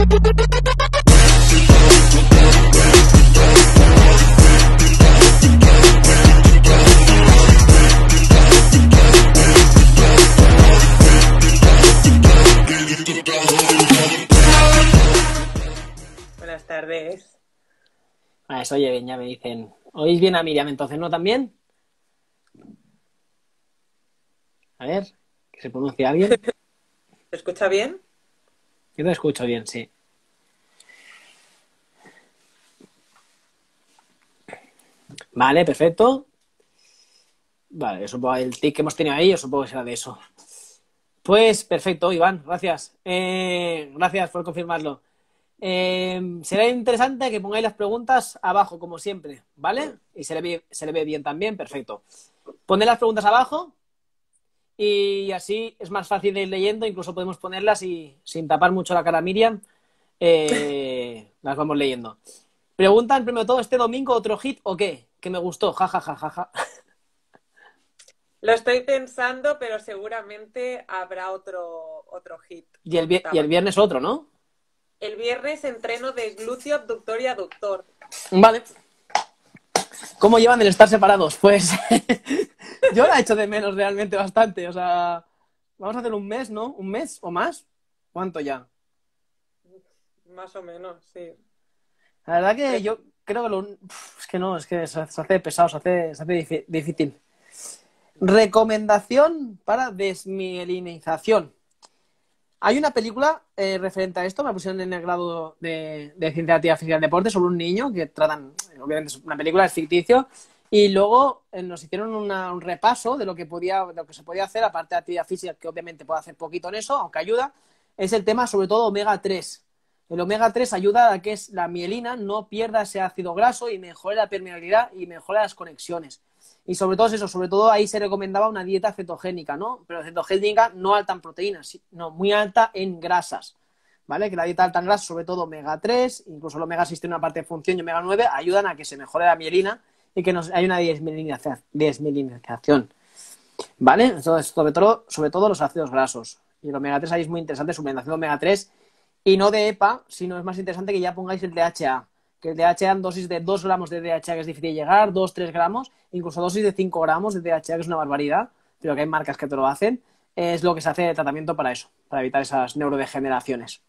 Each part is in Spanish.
Buenas tardes. Ah, eso oye bien, ya me dicen. ¿Oís bien a Miriam entonces, no también? A ver, que se pronuncia bien. ¿Se escucha bien? Yo te escucho bien, sí. Vale, perfecto. Vale, yo supongo el tic que hemos tenido ahí, yo supongo que será de eso. Pues perfecto, Iván, gracias. Eh, gracias por confirmarlo. Eh, será interesante que pongáis las preguntas abajo, como siempre, ¿vale? Y se le se le ve bien también, perfecto. Poned las preguntas abajo y así es más fácil de ir leyendo, incluso podemos ponerlas y sin tapar mucho la cara a Miriam, eh, las vamos leyendo. Preguntan primero de todo, ¿este domingo otro hit o qué? Que me gustó, ja, ja, ja, ja, ja. Lo estoy pensando, pero seguramente habrá otro, otro hit. Y el, y el viernes otro, ¿no? El viernes entreno de glúteo, abductor y aductor. Vale. ¿Cómo llevan el estar separados? Pues yo la he hecho de menos realmente bastante. O sea, vamos a hacer un mes, ¿no? ¿Un mes o más? ¿Cuánto ya? Más o menos, sí. La verdad que yo creo que lo... Es que no, es que se hace pesado, se hace, se hace difícil. Recomendación para desmielinización. Hay una película eh, referente a esto, me pusieron en el grado de, de Ciencia Física del Deporte sobre un niño que tratan, obviamente es una película, es ficticio, y luego eh, nos hicieron una- un repaso de lo que podía, lo que se podía hacer, aparte de actividad física, que obviamente puede hacer poquito en eso, aunque ayuda, es el tema sobre todo omega 3. El omega 3 ayuda a que es la mielina no pierda ese ácido graso y mejore la permeabilidad y mejore las conexiones. Y sobre todo es eso, sobre todo ahí se recomendaba una dieta cetogénica, ¿no? Pero cetogénica no alta en proteínas, sino muy alta en grasas, ¿vale? Que la dieta alta en grasas, sobre todo omega 3, incluso el omega 6 tiene una parte de función y omega 9, ayudan a que se mejore la mielina y que nos, hay una desmielinización, ¿vale? Entonces, sobre todo, sobre todo los ácidos grasos. Y el omega 3 ahí es muy interesante, suplementación de omega 3 y no de EPA, sino es más interesante que ya pongáis el DHA. Que el DHA en dosis de 2 gramos de DHA que es difícil llegar, 2, 3 gramos, incluso dosis de 5 gramos de DHA, que es una barbaridad, pero que hay marcas que te lo hacen, es lo que se hace de tratamiento para eso, para evitar esas neurodegeneraciones.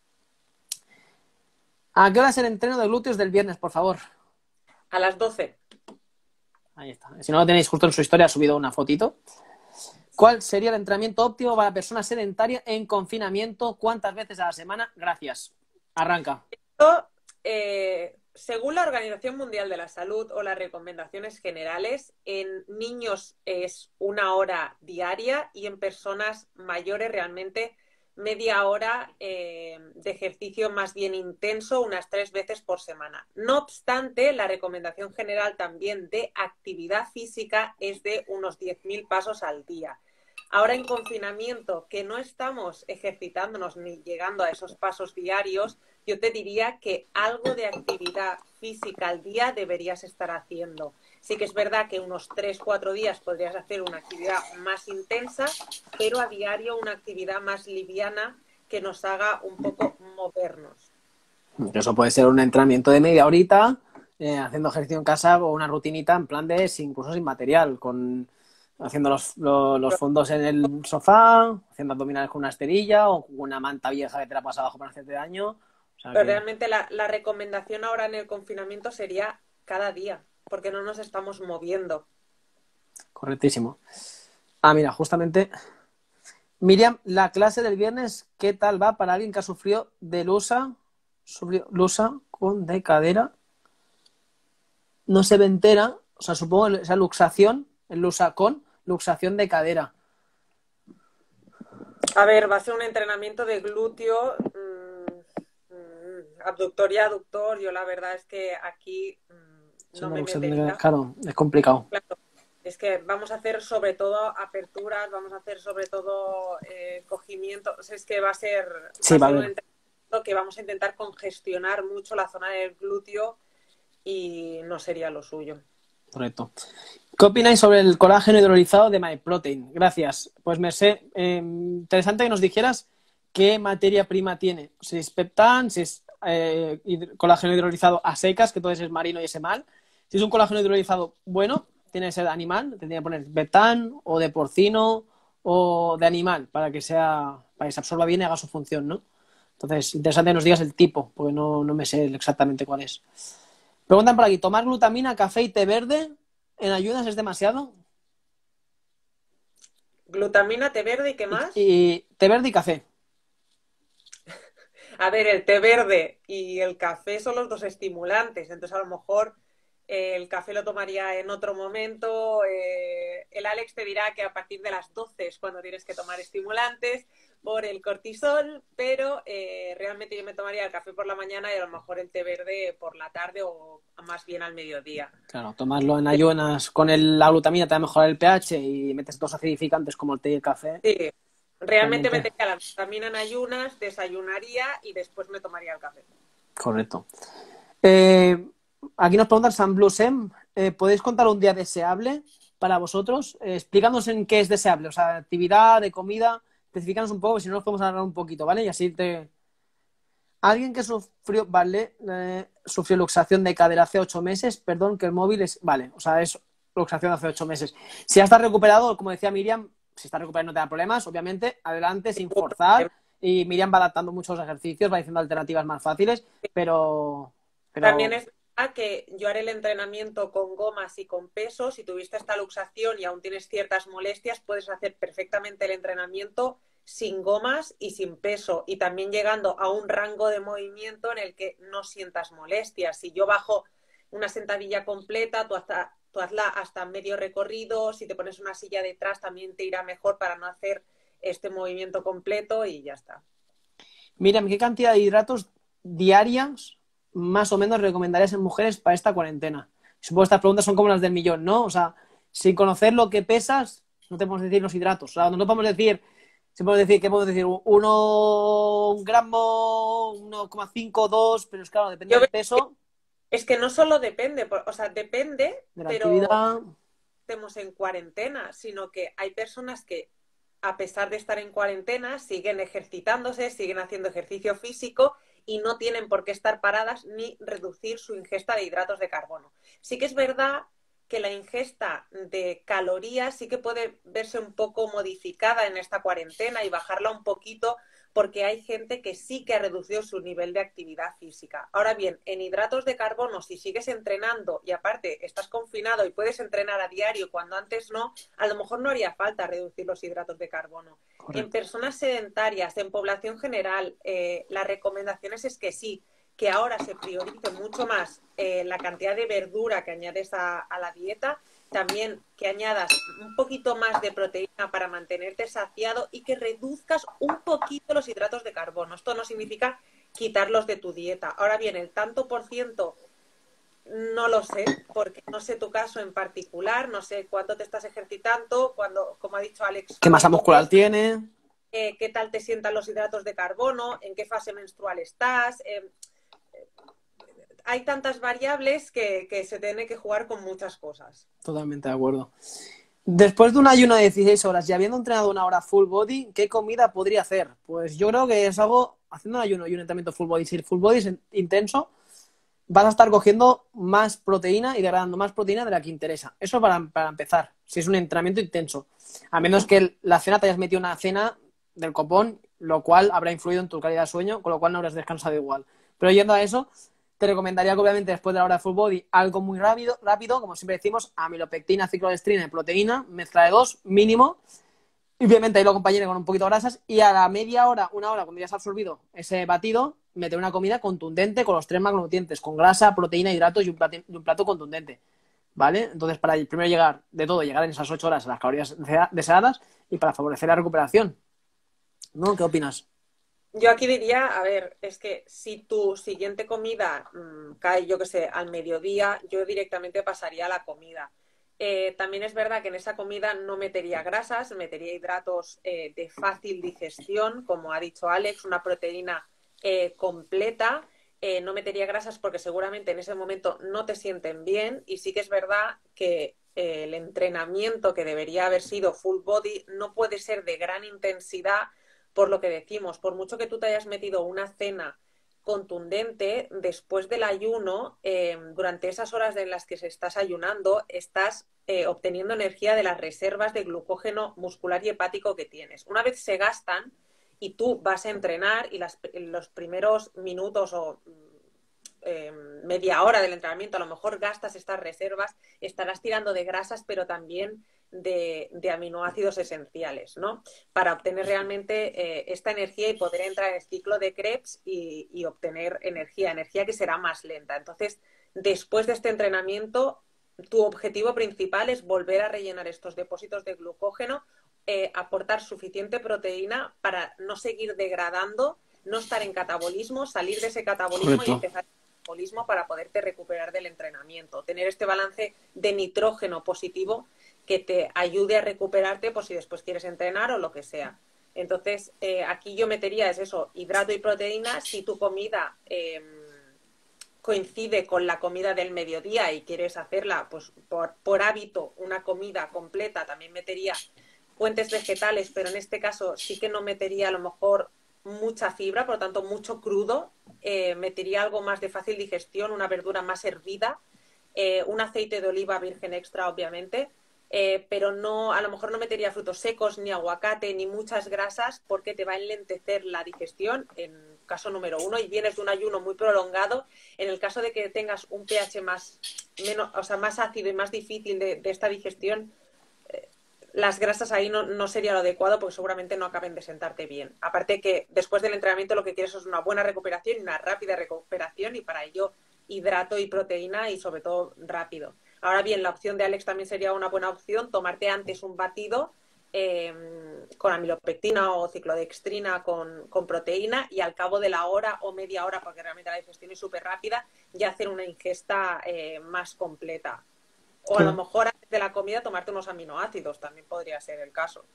¿A qué hora es el entreno de glúteos del viernes, por favor? A las 12. Si no lo tenéis justo en su historia, ha subido una fotito. ¿Cuál sería el entrenamiento óptimo para persona sedentaria en confinamiento? ¿Cuántas veces a la semana? Gracias. Arranca. Eh, según la Organización Mundial de la Salud o las recomendaciones generales, en niños es una hora diaria y en personas mayores realmente media hora eh, de ejercicio más bien intenso unas tres veces por semana. No obstante, la recomendación general también de actividad física es de unos 10.000 pasos al día. Ahora en confinamiento, que no estamos ejercitándonos ni llegando a esos pasos diarios, yo te diría que algo de actividad física al día deberías estar haciendo. Sí que es verdad que unos 3, 4 días podrías hacer una actividad más intensa, pero a diario una actividad más liviana que nos haga un poco movernos. Eso puede ser un entrenamiento de media horita, eh, haciendo ejercicio en casa o una rutinita en plan de sin- incluso sin material, con haciendo los, lo- los fondos en el sofá, haciendo abdominales con una esterilla o con una manta vieja que te la pasa abajo para hacerte daño. O sea Pero que- realmente la, la recomendación ahora en el confinamiento sería cada día, porque no nos estamos moviendo. Correctísimo. Ah, mira, justamente. Miriam, la clase del viernes, ¿qué tal va para alguien que ha sufrido de lusa, sufrió lusa con de cadera? No se ve entera, o sea, supongo esa luxación, el lusa con luxación de cadera. A ver, va a ser un entrenamiento de glúteo, mm, mm, abductor y aductor. Yo la verdad es que aquí mm, no me metería. Claro, es complicado. Claro, es que vamos a hacer sobre todo aperturas, vamos a hacer sobre todo eh, cogimiento. O sea, es que va a ser, Sí, va a ser un haber. entrenamiento que vamos a intentar congestionar mucho la zona del glúteo y no sería lo suyo. Correcto. ¿Qué opináis sobre el colágeno hidrolizado de MyProtein? Gracias. Pues me sé, eh, interesante que nos dijeras qué materia prima tiene. Si es peptán, si es eh, colágeno hidrolizado a secas, que entonces es marino y ese mal. Si es un colágeno hidrolizado bueno, tiene que ser animal, tendría que poner peptán o de porcino o de animal para que sea para que se absorba bien y haga su función, ¿no? Entonces, interesante que nos digas el tipo, porque no, no me sé exactamente cuál es. Preguntan por aquí, ¿tomar glutamina, café y té verde en ayunas es demasiado? Glutamina, té verde y qué más? Y, té verde y café. A ver, el té verde y el café son los dos estimulantes, entonces a lo mejor el café lo tomaría en otro momento. Eh, el Alex te dirá que a partir de las 12 es cuando tienes que tomar estimulantes por el cortisol, pero eh, realmente yo me tomaría el café por la mañana y a lo mejor el té verde por la tarde o más bien al mediodía. Claro, tomarlo en ayunas con el, la glutamina te va a mejorar el pH y metes dos acidificantes como el té y el café. Sí, realmente metería la glutamina en ayunas, desayunaría y después me tomaría el café. Correcto. Eh, aquí nos preguntan San Blusem, eh, ¿podéis contar un día deseable para vosotros? Eh, explicándonos en qué es deseable, o sea, actividad, de comida especificanos un poco, si no nos podemos hablar un poquito, ¿vale? Y así te... Alguien que sufrió, vale, eh, sufrió luxación de cadera hace ocho meses, perdón, que el móvil es, vale, o sea, es luxación hace ocho meses. Si ya está recuperado, como decía Miriam, si está recuperado no te da problemas, obviamente, adelante, sin forzar. Y Miriam va adaptando muchos ejercicios, va diciendo alternativas más fáciles, pero... pero... También es que yo haré el entrenamiento con gomas y con peso. Si tuviste esta luxación y aún tienes ciertas molestias, puedes hacer perfectamente el entrenamiento sin gomas y sin peso y también llegando a un rango de movimiento en el que no sientas molestias. Si yo bajo una sentadilla completa, tú, hasta, tú hazla hasta medio recorrido, si te pones una silla detrás también te irá mejor para no hacer este movimiento completo y ya está. Mira, ¿qué cantidad de hidratos diarias más o menos recomendarías en mujeres para esta cuarentena? Supongo que estas preguntas son como las del millón, ¿no? O sea, sin conocer lo que pesas, no te podemos decir los hidratos. O sea, no podemos decir, si podemos decir, ¿qué podemos decir? Uno, un gramo, 1,5, 2, pero es claro, depende del peso. Es que no solo depende, o sea, depende, de pero actividad. estemos en cuarentena, sino que hay personas que a pesar de estar en cuarentena, siguen ejercitándose, siguen haciendo ejercicio físico y no tienen por qué estar paradas ni reducir su ingesta de hidratos de carbono. Sí que es verdad que la ingesta de calorías sí que puede verse un poco modificada en esta cuarentena y bajarla un poquito porque hay gente que sí que ha reducido su nivel de actividad física. Ahora bien, en hidratos de carbono, si sigues entrenando y aparte estás confinado y puedes entrenar a diario cuando antes no, a lo mejor no haría falta reducir los hidratos de carbono. En personas sedentarias, en población general, eh, las recomendaciones es que sí, que ahora se priorice mucho más eh, la cantidad de verdura que añades a la dieta también que añadas un poquito más de proteína para mantenerte saciado y que reduzcas un poquito los hidratos de carbono. Esto no significa quitarlos de tu dieta. Ahora bien, el tanto por ciento no lo sé, porque no sé tu caso en particular, no sé cuánto te estás ejercitando, cuando, como ha dicho Alex. ¿Qué masa muscular tiene? Eh, ¿Qué tal te sientan los hidratos de carbono? ¿En qué fase menstrual estás? Eh, hay tantas variables que, se tiene que jugar con muchas cosas. Totalmente de acuerdo. Después de un ayuno de 16 horas y habiendo entrenado una hora full body, ¿qué comida podría hacer? Pues yo creo que es algo, haciendo un ayuno y un entrenamiento full body, si el full body es intenso, vas a estar cogiendo más proteína y degradando más proteína de la que interesa. Eso para, para empezar, si es un entrenamiento intenso. A menos que la cena te hayas metido una cena del copón, lo cual habrá influido en tu calidad de sueño, con lo cual no habrás descansado igual. Pero yendo a eso, te recomendaría que obviamente después de la hora de full body algo muy rápido, rápido como siempre decimos, amilopectina, ciclodestrina y proteína, mezcla de dos, mínimo. Y obviamente ahí lo acompañaré con un poquito de grasas y a la media hora, una hora, cuando ya has absorbido ese batido, meter una comida contundente con los tres macronutrientes, con grasa, proteína, hidratos y un, plato, y un plato contundente. ¿Vale? Entonces, para primero llegar, de todo, llegar en esas ocho horas a las calorías deseadas y para favorecer la recuperación. ¿No? ¿Qué opinas? Yo aquí diría, a ver, es que si tu siguiente comida mm, cae, yo que sé, al mediodía, yo directamente pasaría a la comida. Eh, también es verdad que en esa comida no metería grasas, metería hidratos eh, de fácil digestión, como ha dicho Alex, una proteína eh, completa. no metería grasas porque seguramente en ese momento no te sienten bien y sí que es verdad que el entrenamiento que debería haber sido full body no puede ser de gran intensidad por lo que decimos, por mucho que tú te hayas metido una cena contundente, después del ayuno, eh, durante esas horas en las que se estás ayunando, estás eh, obteniendo energía de las reservas de glucógeno muscular y hepático que tienes. Una vez se gastan y tú vas a entrenar y los primeros minutos o em, media hora del entrenamiento a lo mejor gastas estas reservas, estarás tirando de grasas, pero también de, aminoácidos esenciales, ¿no? Para obtener realmente eh, esta energía y poder entrar en el ciclo de Krebs y, obtener energía, energía que será más lenta. Entonces, después de este entrenamiento, tu objetivo principal es volver a rellenar estos depósitos de glucógeno, eh, aportar suficiente proteína para no seguir degradando, no estar en catabolismo, salir de ese catabolismo y empezar el catabolismo para poderte recuperar del entrenamiento, tener este balance de nitrógeno positivo que te ayude a recuperarte por si después quieres entrenar o lo que sea. Entonces, eh, aquí yo metería es eso, hidrato y proteína. Si tu comida em, coincide con la comida del mediodía y quieres hacerla, pues por, por, hábito, una comida completa, también metería fuentes vegetales, pero en este caso sí que no metería a lo mejor mucha fibra, por lo tanto mucho crudo. Eh, metería algo más de fácil digestión, una verdura más hervida, eh, un aceite de oliva virgen extra, obviamente eh, pero no, a lo mejor no metería frutos secos, ni aguacate, ni muchas grasas, porque te va a enlentecer la digestión, en caso número uno, y vienes de un ayuno muy prolongado. En el caso de que tengas un pH más, menos, o sea, más ácido y más difícil de, esta digestión, eh, las grasas ahí no, no, sería lo adecuado porque seguramente no acaben de sentarte bien. Aparte que después del entrenamiento lo que quieres es una buena recuperación y una rápida recuperación y para ello hidrato y proteína y sobre todo rápido. Ahora bien, la opción de Alex también sería una buena opción, tomarte antes un batido em, con amilopectina o ciclodextrina con, proteína y al cabo de la hora o media hora, porque realmente la digestión es súper rápida, ya hacer una ingesta eh, más completa. O a lo mejor antes de la comida tomarte unos aminoácidos, también podría ser el caso.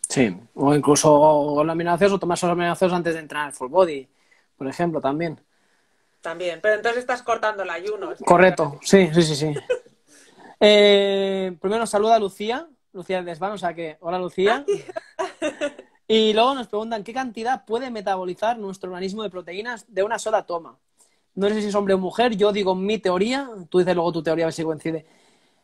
Sí, o incluso los aminoácidos o tomar los aminoácidos antes de entrar al full body, por ejemplo, también. También, pero entonces estás cortando el ayuno. Correcto, sí, sí, sí, sí. Eh, primero nos saluda Lucía, Lucía Desván, o sea que, hola Lucía. Y luego nos preguntan qué cantidad puede metabolizar nuestro organismo de proteínas de una sola toma. No sé si es hombre o mujer, yo digo mi teoría, tú dices luego tu teoría a ver si coincide.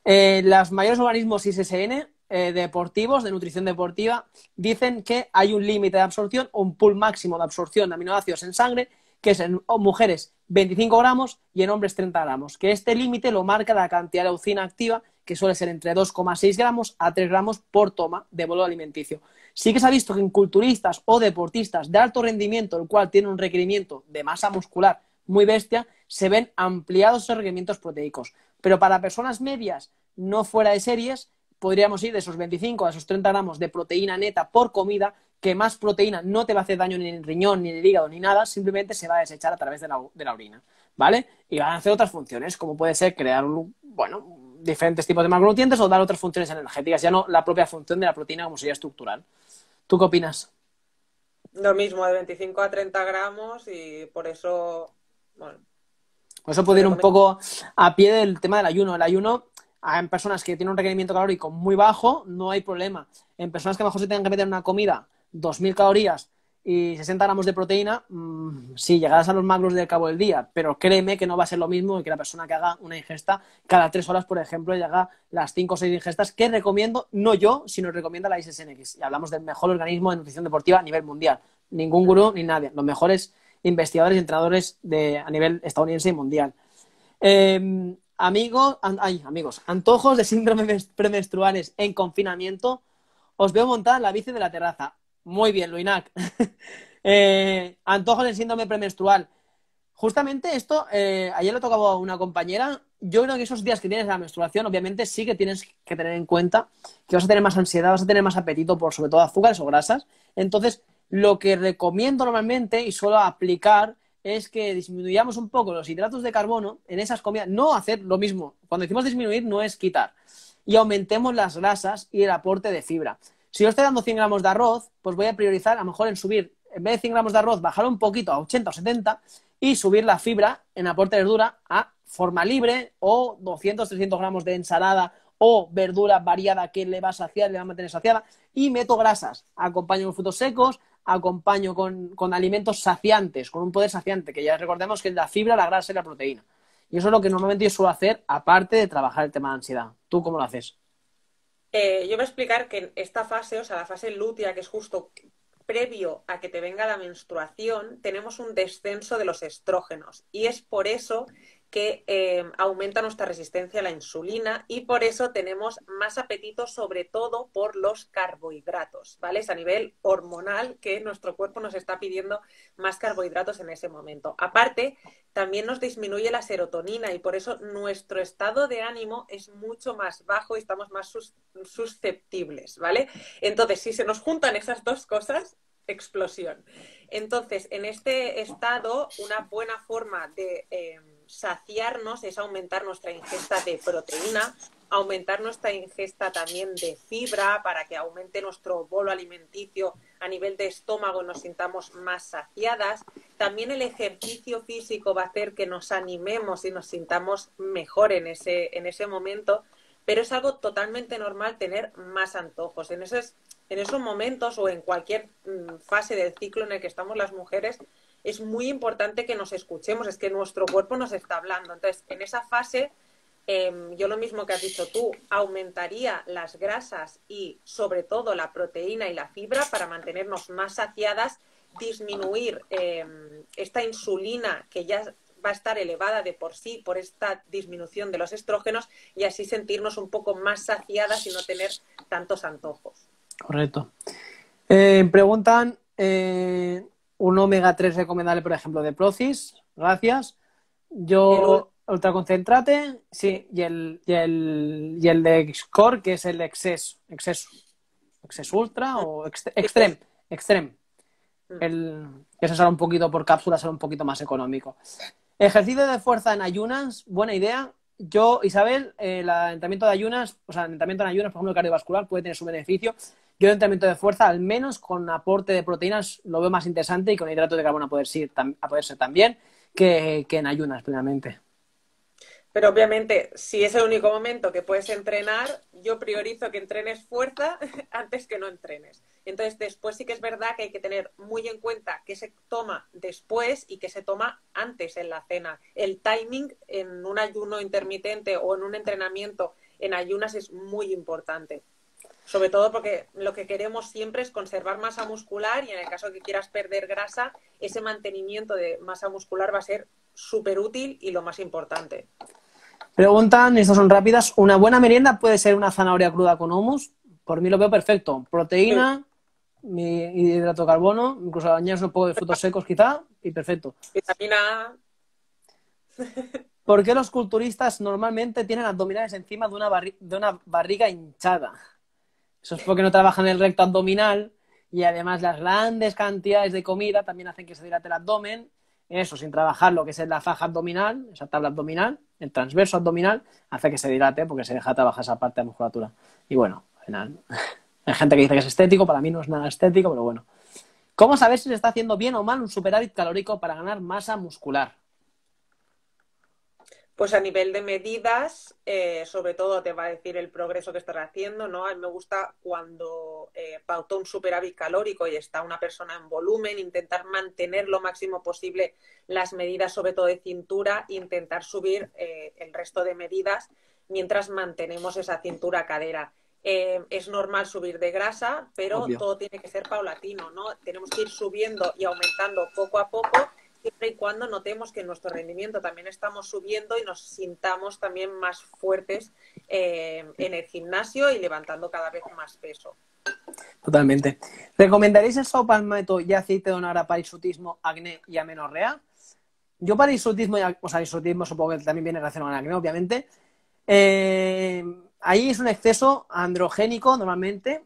Eh, los mayores organismos ISSN eh, deportivos, de nutrición deportiva, dicen que hay un límite de absorción o un pool máximo de absorción de aminoácidos en sangre que es en mujeres 25 gramos y en hombres 30 gramos, que este límite lo marca la cantidad de leucina activa, que suele ser entre 2,6 gramos a 3 gramos por toma de bolo alimenticio. Sí que se ha visto que en culturistas o deportistas de alto rendimiento, el cual tiene un requerimiento de masa muscular muy bestia, se ven ampliados esos requerimientos proteicos. Pero para personas medias no fuera de series, podríamos ir de esos 25 a esos 30 gramos de proteína neta por comida, que más proteína no te va a hacer daño ni en el riñón, ni en el hígado, ni nada, simplemente se va a desechar a través de la, orina, ¿vale? Y van a hacer otras funciones, como puede ser crear, bueno, diferentes tipos de macronutrientes o dar otras funciones energéticas, ya no la propia función de la proteína como sería estructural. ¿Tú qué opinas? Lo mismo, de 25 a 30 gramos y por eso, bueno. Por eso puede ir un poco a pie del tema del ayuno. El ayuno, en personas que tienen un requerimiento calórico muy bajo, no hay problema. En personas que a lo mejor se tengan que meter una comida 2.000 calorías y 60 gramos de proteína, mm, sí, llegarás a los macros del cabo del día, pero créeme que no va a ser lo mismo que la persona que haga una ingesta cada tres horas, por ejemplo, y haga las 5 o 6 ingestas que recomiendo, no yo, sino recomienda la ISSNX. Y hablamos del mejor organismo de nutrición deportiva a nivel mundial. Ningún gurú ni nadie. Los mejores investigadores y entrenadores de, a nivel estadounidense y mundial. Em, amigos, amigos, antojos de síndromes premenstruales en confinamiento. Os veo montada en la bici de la terraza muy bien, Luinac. eh, antojos del síndrome premenstrual. Justamente esto, eh, ayer lo tocaba a una compañera. Yo creo que esos días que tienes la menstruación, obviamente sí que tienes que tener en cuenta que vas a tener más ansiedad, vas a tener más apetito por sobre todo azúcares o grasas. Entonces, lo que recomiendo normalmente y suelo aplicar es que disminuyamos un poco los hidratos de carbono en esas comidas. No hacer lo mismo. Cuando decimos disminuir, no es quitar. Y aumentemos las grasas y el aporte de fibra. Si yo estoy dando 100 gramos de arroz, pues voy a priorizar a lo mejor en subir, en vez de 100 gramos de arroz, bajar un poquito a 80 o 70 y subir la fibra en aporte de verdura a forma libre o 200, 300 gramos de ensalada o verdura variada que le va a saciar, le va a mantener saciada y meto grasas. Acompaño con frutos secos, acompaño con, alimentos saciantes, con un poder saciante, que ya recordemos que es la fibra, la grasa y la proteína. Y eso es lo que normalmente yo suelo hacer, aparte de trabajar el tema de ansiedad. ¿Tú cómo lo haces? Eh, yo voy a explicar que en esta fase, o sea, la fase lútea, que es justo previo a que te venga la menstruación, tenemos un descenso de los estrógenos. Y es por eso que eh, aumenta nuestra resistencia a la insulina y por eso tenemos más apetito sobre todo por los carbohidratos, ¿vale? Es a nivel hormonal que nuestro cuerpo nos está pidiendo más carbohidratos en ese momento. Aparte, también nos disminuye la serotonina y por eso nuestro estado de ánimo es mucho más bajo y estamos más susceptibles, ¿vale? Entonces, si se nos juntan esas dos cosas, explosión. Entonces, en este estado, una buena forma de... Em, saciarnos es aumentar nuestra ingesta de proteína, aumentar nuestra ingesta también de fibra para que aumente nuestro bolo alimenticio a nivel de estómago y nos sintamos más saciadas. También el ejercicio físico va a hacer que nos animemos y nos sintamos mejor en ese, en ese momento, pero es algo totalmente normal tener más antojos. En esos, en esos momentos o en cualquier mm, fase del ciclo en el que estamos las mujeres, es muy importante que nos escuchemos, es que nuestro cuerpo nos está hablando. Entonces, en esa fase, em, yo lo mismo que has dicho tú, aumentaría las grasas y sobre todo la proteína y la fibra para mantenernos más saciadas, disminuir em, esta insulina que ya va a estar elevada de por sí por esta disminución de los estrógenos y así sentirnos un poco más saciadas y no tener tantos antojos. Correcto. Eh, preguntan, eh, un omega 3 recomendable, por ejemplo, de Procis, gracias. Yo, ultraconcentrate, sí, y el, y el, y el de Score, que es el Exceso, Exceso, Exceso Ultra o Extreme, Extreme. Mm. El, que se sale un poquito por cápsula, sale un poquito más económico. Ejercicio de fuerza en ayunas, buena idea. Yo, Isabel, el entrenamiento de ayunas, o sea, el entrenamiento en ayunas, por ejemplo, cardiovascular, puede tener su beneficio. Yo el entrenamiento de fuerza, al menos con aporte de proteínas, lo veo más interesante y con hidrato de carbono a poder ser, también que, que en ayunas plenamente. Pero obviamente, si es el único momento que puedes entrenar, yo priorizo que entrenes fuerza antes que no entrenes. Entonces, después sí que es verdad que hay que tener muy en cuenta qué se toma después y qué se toma antes en la cena. El timing en un ayuno intermitente o en un entrenamiento en ayunas es muy importante. Sobre todo porque lo que queremos siempre es conservar masa muscular y en el caso de que quieras perder grasa, ese mantenimiento de masa muscular va a ser súper útil y lo más importante. Preguntan, estas son rápidas, ¿una buena merienda puede ser una zanahoria cruda con humus? Por mí lo veo perfecto. Proteína, mi hidrato de carbono, incluso añadir un poco de frutos secos quizá, y perfecto. Vitamina ¿Por qué los culturistas normalmente tienen abdominales encima de una, de una barriga hinchada? Eso es porque no trabajan el recto abdominal y además las grandes cantidades de comida también hacen que se dilate el abdomen. Eso, sin trabajar lo que es la faja abdominal, esa tabla abdominal, el transverso abdominal, hace que se dilate porque se deja trabajar esa parte de musculatura. Y bueno, al final, hay gente que dice que es estético, para mí no es nada estético, pero bueno. ¿Cómo saber si se está haciendo bien o mal un superávit calórico para ganar masa muscular? Pues a nivel de medidas, eh, sobre todo te va a decir el progreso que estás haciendo, ¿no? A mí me gusta cuando eh, pautó un superávit calórico y está una persona en volumen, intentar mantener lo máximo posible las medidas, sobre todo de cintura, e intentar subir eh, el resto de medidas mientras mantenemos esa cintura cadera. es normal subir de grasa, pero todo tiene que ser paulatino, ¿no? Tenemos que ir subiendo y aumentando poco a poco siempre y cuando notemos que nuestro rendimiento también estamos subiendo y nos sintamos también más fuertes eh, en el gimnasio y levantando cada vez más peso. Totalmente. ¿Recomendaréis el palmeto y aceite de para hirsutismo, acné y amenorrea? Yo para hirsutismo, o sea, hirsutismo supongo que también viene relacionado con acné, obviamente. Eh, ahí es un exceso androgénico normalmente.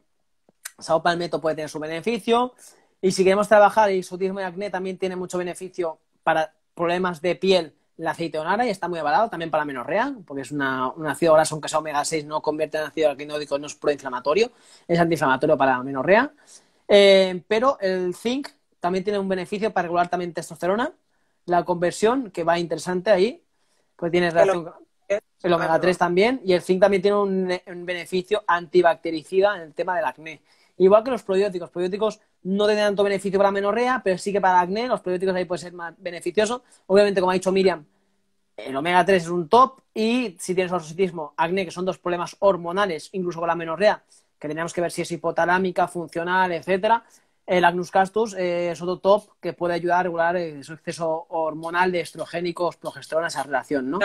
Sao palmeto puede tener su beneficio. Y si queremos trabajar el hirsutismo y acné, también tiene mucho beneficio para problemas de piel el aceite de onara y está muy avalado también para la menorrea, porque es una, un ácido graso, aunque sea omega 6, no convierte en ácido alquinódico, no es proinflamatorio, es antiinflamatorio para la menorrea. Eh, pero el zinc también tiene un beneficio para regular también testosterona, la conversión, que va interesante ahí, pues tiene relación con el omega 3 también, y el zinc también tiene un, un beneficio antibactericida en el tema del acné. Igual que los probióticos. Probióticos no tiene tanto beneficio para la menorrea, pero sí que para acné, los probióticos ahí puede ser más beneficioso. Obviamente, como ha dicho Miriam, el omega 3 es un top y si tienes orsitismo, acné, que son dos problemas hormonales, incluso con la menorrea, que tenemos que ver si es hipotalámica, funcional, etcétera. El Agnus castus eh, es otro top que puede ayudar a regular ese exceso hormonal de estrogénicos, progesterona, esa relación, ¿no?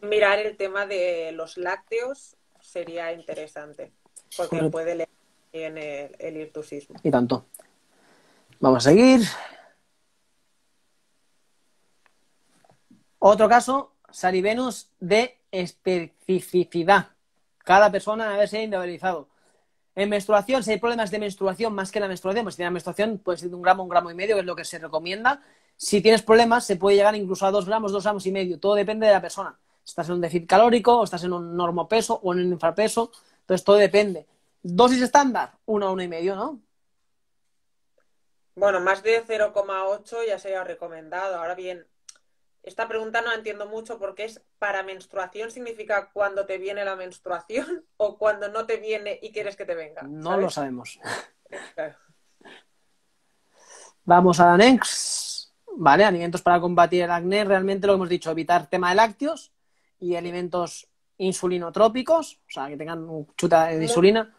Mirar el tema de los lácteos sería interesante, porque puede leer bien el, el hirtusismo. Y tanto. Vamos a seguir. Otro caso, Sarivenus de especificidad. Cada persona debe ser individualizado. En menstruación, si hay problemas de menstruación más que la menstruación, pues si tienes menstruación puede ser de un gramo, un gramo y medio, que es lo que se recomienda. Si tienes problemas, se puede llegar incluso a dos gramos, dos gramos y medio. Todo depende de la persona. Estás en un déficit calórico, o estás en un normopeso o en un infrapeso. Entonces, todo depende. Dosis estándar, uno a uno y medio, ¿no? Bueno, más de 0,8 ya sería recomendado. Ahora bien, esta pregunta no la entiendo mucho porque es para menstruación significa cuando te viene la menstruación o cuando no te viene y quieres que te venga. No lo sabemos. Vamos a la next. Vale, alimentos para combatir el acné. Realmente lo hemos dicho, evitar tema de lácteos y alimentos insulinotrópicos, o sea, que tengan chuta de insulina.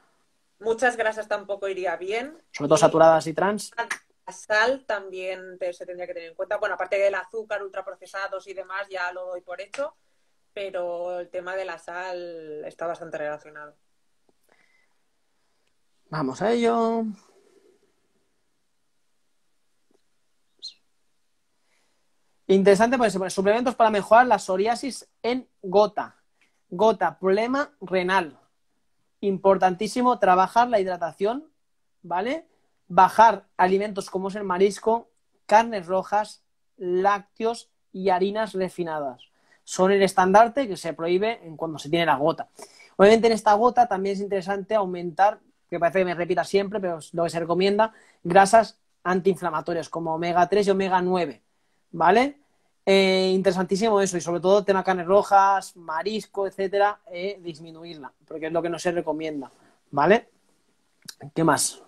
Muchas grasas tampoco iría bien. Sobre todo saturadas y trans. La sal también se tendría que tener en cuenta. Bueno, aparte del azúcar, ultraprocesados y demás, ya lo doy por hecho, pero el tema de la sal está bastante relacionado. Vamos a ello. Interesante, pues suplementos para mejorar la psoriasis en gota. Gota, problema renal. Importantísimo trabajar la hidratación, ¿vale? Bajar alimentos como es el marisco, carnes rojas, lácteos y harinas refinadas. Son el estandarte que se prohíbe en cuando se tiene la gota. Obviamente en esta gota también es interesante aumentar, que parece que me repita siempre, pero es lo que se recomienda, grasas antiinflamatorias como omega 3 y omega 9 ¿vale? Eh, interesantísimo eso y sobre todo tema carnes rojas, marisco, etcétera, eh, disminuirla, porque es lo que no se recomienda, ¿vale? ¿Qué más?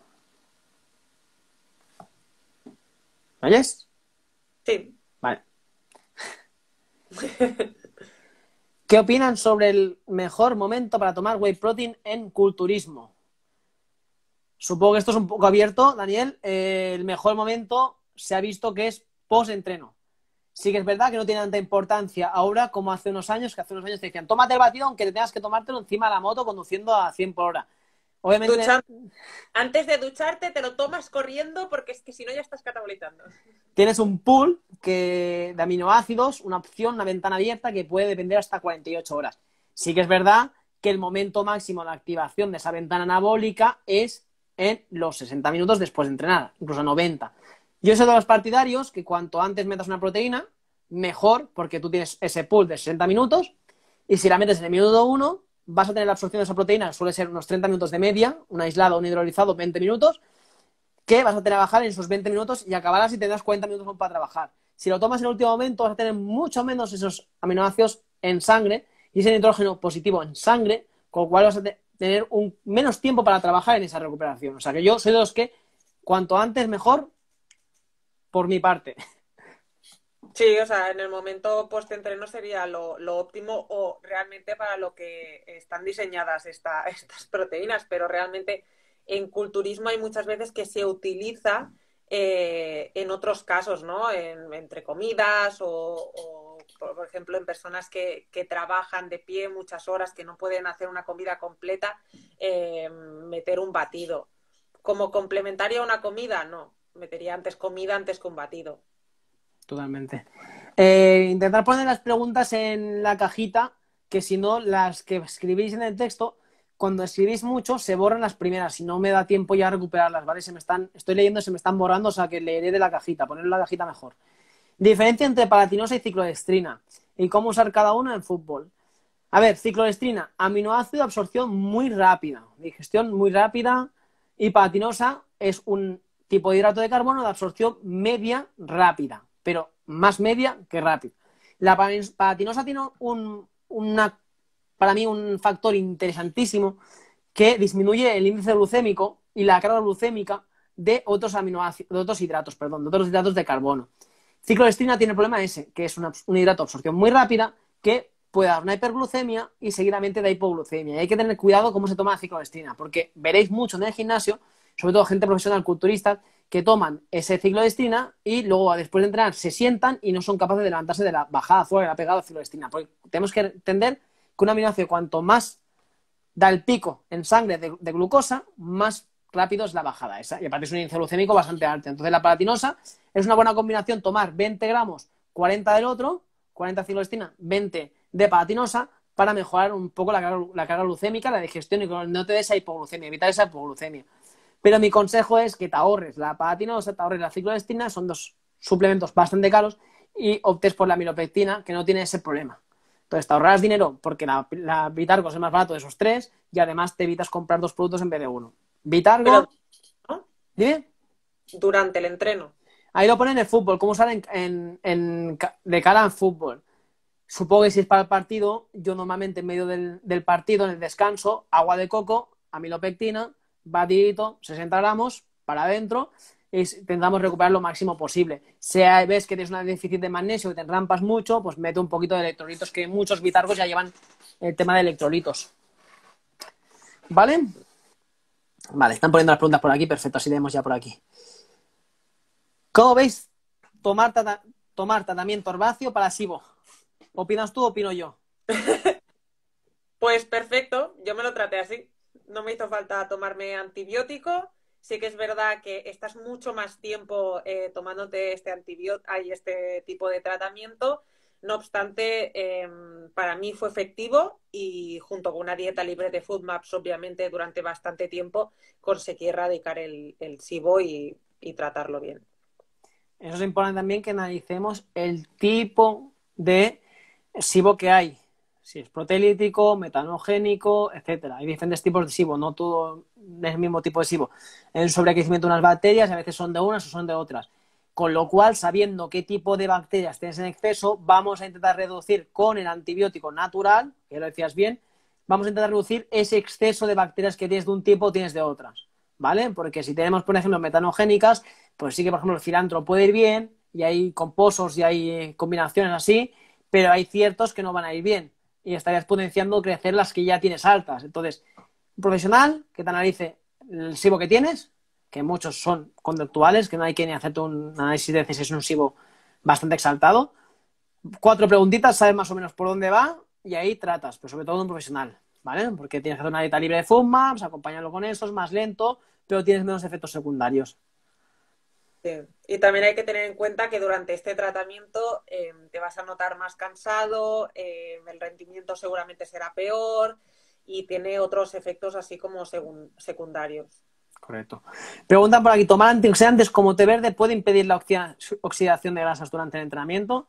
¿Me oyes? Sí. Vale. ¿Qué opinan sobre el mejor momento para tomar whey protein en culturismo? Supongo que esto es un poco abierto, Daniel. Eh, el mejor momento se ha visto que es post-entreno. Sí que es verdad que no tiene tanta importancia ahora como hace unos años, que hace unos años te decían, tómate el batido aunque te tengas que tomártelo encima de la moto conduciendo a 100 por hora. Obviamente... Antes de ducharte te lo tomas corriendo porque es que si no ya estás catabolizando. Tienes un pool que, de aminoácidos, una opción, una ventana abierta que puede depender hasta 48 horas. Sí que es verdad que el momento máximo de activación de esa ventana anabólica es en los 60 minutos después de entrenar, incluso 90. Yo soy de los partidarios que cuanto antes metas una proteína, mejor, porque tú tienes ese pool de 60 minutos y si la metes en el minuto 1, vas a tener la absorción de esa proteína, suele ser unos 30 minutos de media, un aislado, un hidrolizado, 20 minutos, que vas a tener que bajar en esos 20 minutos y acabarás y tendrás 40 minutos para trabajar. Si lo tomas en el último momento, vas a tener mucho menos esos aminoácidos en sangre y ese nitrógeno positivo en sangre, con lo cual vas a tener un menos tiempo para trabajar en esa recuperación. O sea que yo soy de los que cuanto antes mejor por mi parte. Sí, o sea, en el momento post-entreno sería lo, óptimo o realmente para lo que están diseñadas estas proteínas, pero realmente en culturismo hay muchas veces que se utiliza eh, en otros casos, ¿no? entre comidas o, por ejemplo, en personas que, trabajan de pie muchas horas, que no pueden hacer una comida completa, eh, meter un batido. Como complementario a una comida, no metería antes comida antes combatido. Totalmente. Eh, intentar poner las preguntas en la cajita, que si no, las que escribís en el texto, cuando escribís mucho, se borran las primeras y no me da tiempo ya a recuperarlas, ¿vale? Se me están, estoy leyendo se me están borrando, o sea que leeré de la cajita, ponerlo en la cajita mejor. Diferencia entre palatinosa y ciclodestrina y cómo usar cada uno en fútbol. A ver, ciclodestrina, aminoácido, absorción muy rápida, digestión muy rápida y palatinosa es un tipo de hidrato de carbono de absorción media rápida, pero más media que rápida. La palatinosa tiene un, una, para mí un factor interesantísimo que disminuye el índice glucémico y la carga glucémica de otros aminoácidos, de otros hidratos, perdón, de otros hidratos de carbono. Cicloestina tiene el problema ese, que es un hidrato de absorción muy rápida que puede dar una hiperglucemia y seguidamente da hipoglucemia. Y hay que tener cuidado cómo se toma la cicloestina, porque veréis mucho en el gimnasio, sobre todo gente profesional culturista, que toman ese cicloestina y luego después de entrenar se sientan y no son capaces de levantarse de la bajada fuera de la pegada de cicloestina. Porque tenemos que entender que un aminoácido cuanto más da el pico en sangre de, glucosa, más rápido es la bajada esa. Y aparte es un índice glucémico bastante alto. Entonces la palatinosa es una buena combinación tomar 20 gramos, 40 del otro, 40 cicloestina, 20 de palatinosa para mejorar un poco la carga, glucémica, la digestión y no te des esa hipoglucemia, evitar esa hipoglucemia. Pero mi consejo es que te ahorres la palatinosa, te ahorres la cicloestina, son dos suplementos bastante caros y optes por la milopectina, que no tiene ese problema. Entonces te ahorras dinero porque la, la Vitargo es el más barato de esos tres y además te evitas comprar dos productos en vez de uno. Vitargo. ¿Dime? Durante el entreno. Ahí lo ponen en el fútbol, cómo sale de cara al fútbol. Supongo que si es para el partido, yo normalmente en medio del, partido, en el descanso, agua de coco, amilopectina, batidito, 60 gramos para adentro y intentamos recuperar lo máximo posible. Si ves que tienes un déficit de magnesio y te rampas mucho, pues mete un poquito de electrolitos, que muchos bitargos ya llevan el tema de electrolitos. ¿Vale? Vale, están poniendo las preguntas por aquí, perfecto, así leemos ya por aquí. ¿Cómo veis tomar, tomar tratamiento herbáceo para SIBO? ¿Opinas tú o opino yo? pues perfecto, yo me lo traté así. No me hizo falta tomarme antibiótico. Sí que es verdad que estás mucho más tiempo eh, tomándote este antibiótico y este tipo de tratamiento. No obstante, em, para mí fue efectivo y junto con una dieta libre de food maps, obviamente, durante bastante tiempo conseguí erradicar el, el SIBO y tratarlo bien. Eso es importante también que analicemos el tipo de SIBO que hay. Si es proteolítico, metanogénico, etcétera. Hay diferentes tipos de SIBO, no todo es el mismo tipo de SIBO. Un sobrecrecimiento de unas bacterias, a veces son de unas o son de otras. Con lo cual, sabiendo qué tipo de bacterias tienes en exceso, vamos a intentar reducir con el antibiótico natural, que lo decías bien, vamos a intentar reducir ese exceso de bacterias que tienes de un tipo o tienes de otras. ¿Vale? Porque si tenemos, por ejemplo, metanogénicas, pues sí que, por ejemplo, el cilantro puede ir bien y hay composos y hay combinaciones así, pero hay ciertos que no van a ir bien y estarías potenciando crecer las que ya tienes altas. Entonces, un profesional que te analice el SIBO que tienes, que muchos son conductuales, que no hay que ni hacerte un análisis de si es un SIBO bastante exaltado. Cuatro preguntitas, sabes más o menos por dónde va y ahí tratas, pero sobre todo un profesional, ¿vale? Porque tienes que hacer una dieta libre de FUMAPS, acompañarlo con eso, es más lento, pero tienes menos efectos secundarios. Y también hay que tener en cuenta que durante este tratamiento em, te vas a notar más cansado, em, el rendimiento seguramente será peor y tiene otros efectos así como secundarios. Correcto. Preguntan por aquí, ¿tomar antioxidantes como té verde puede impedir la oxidación de grasas durante el entrenamiento?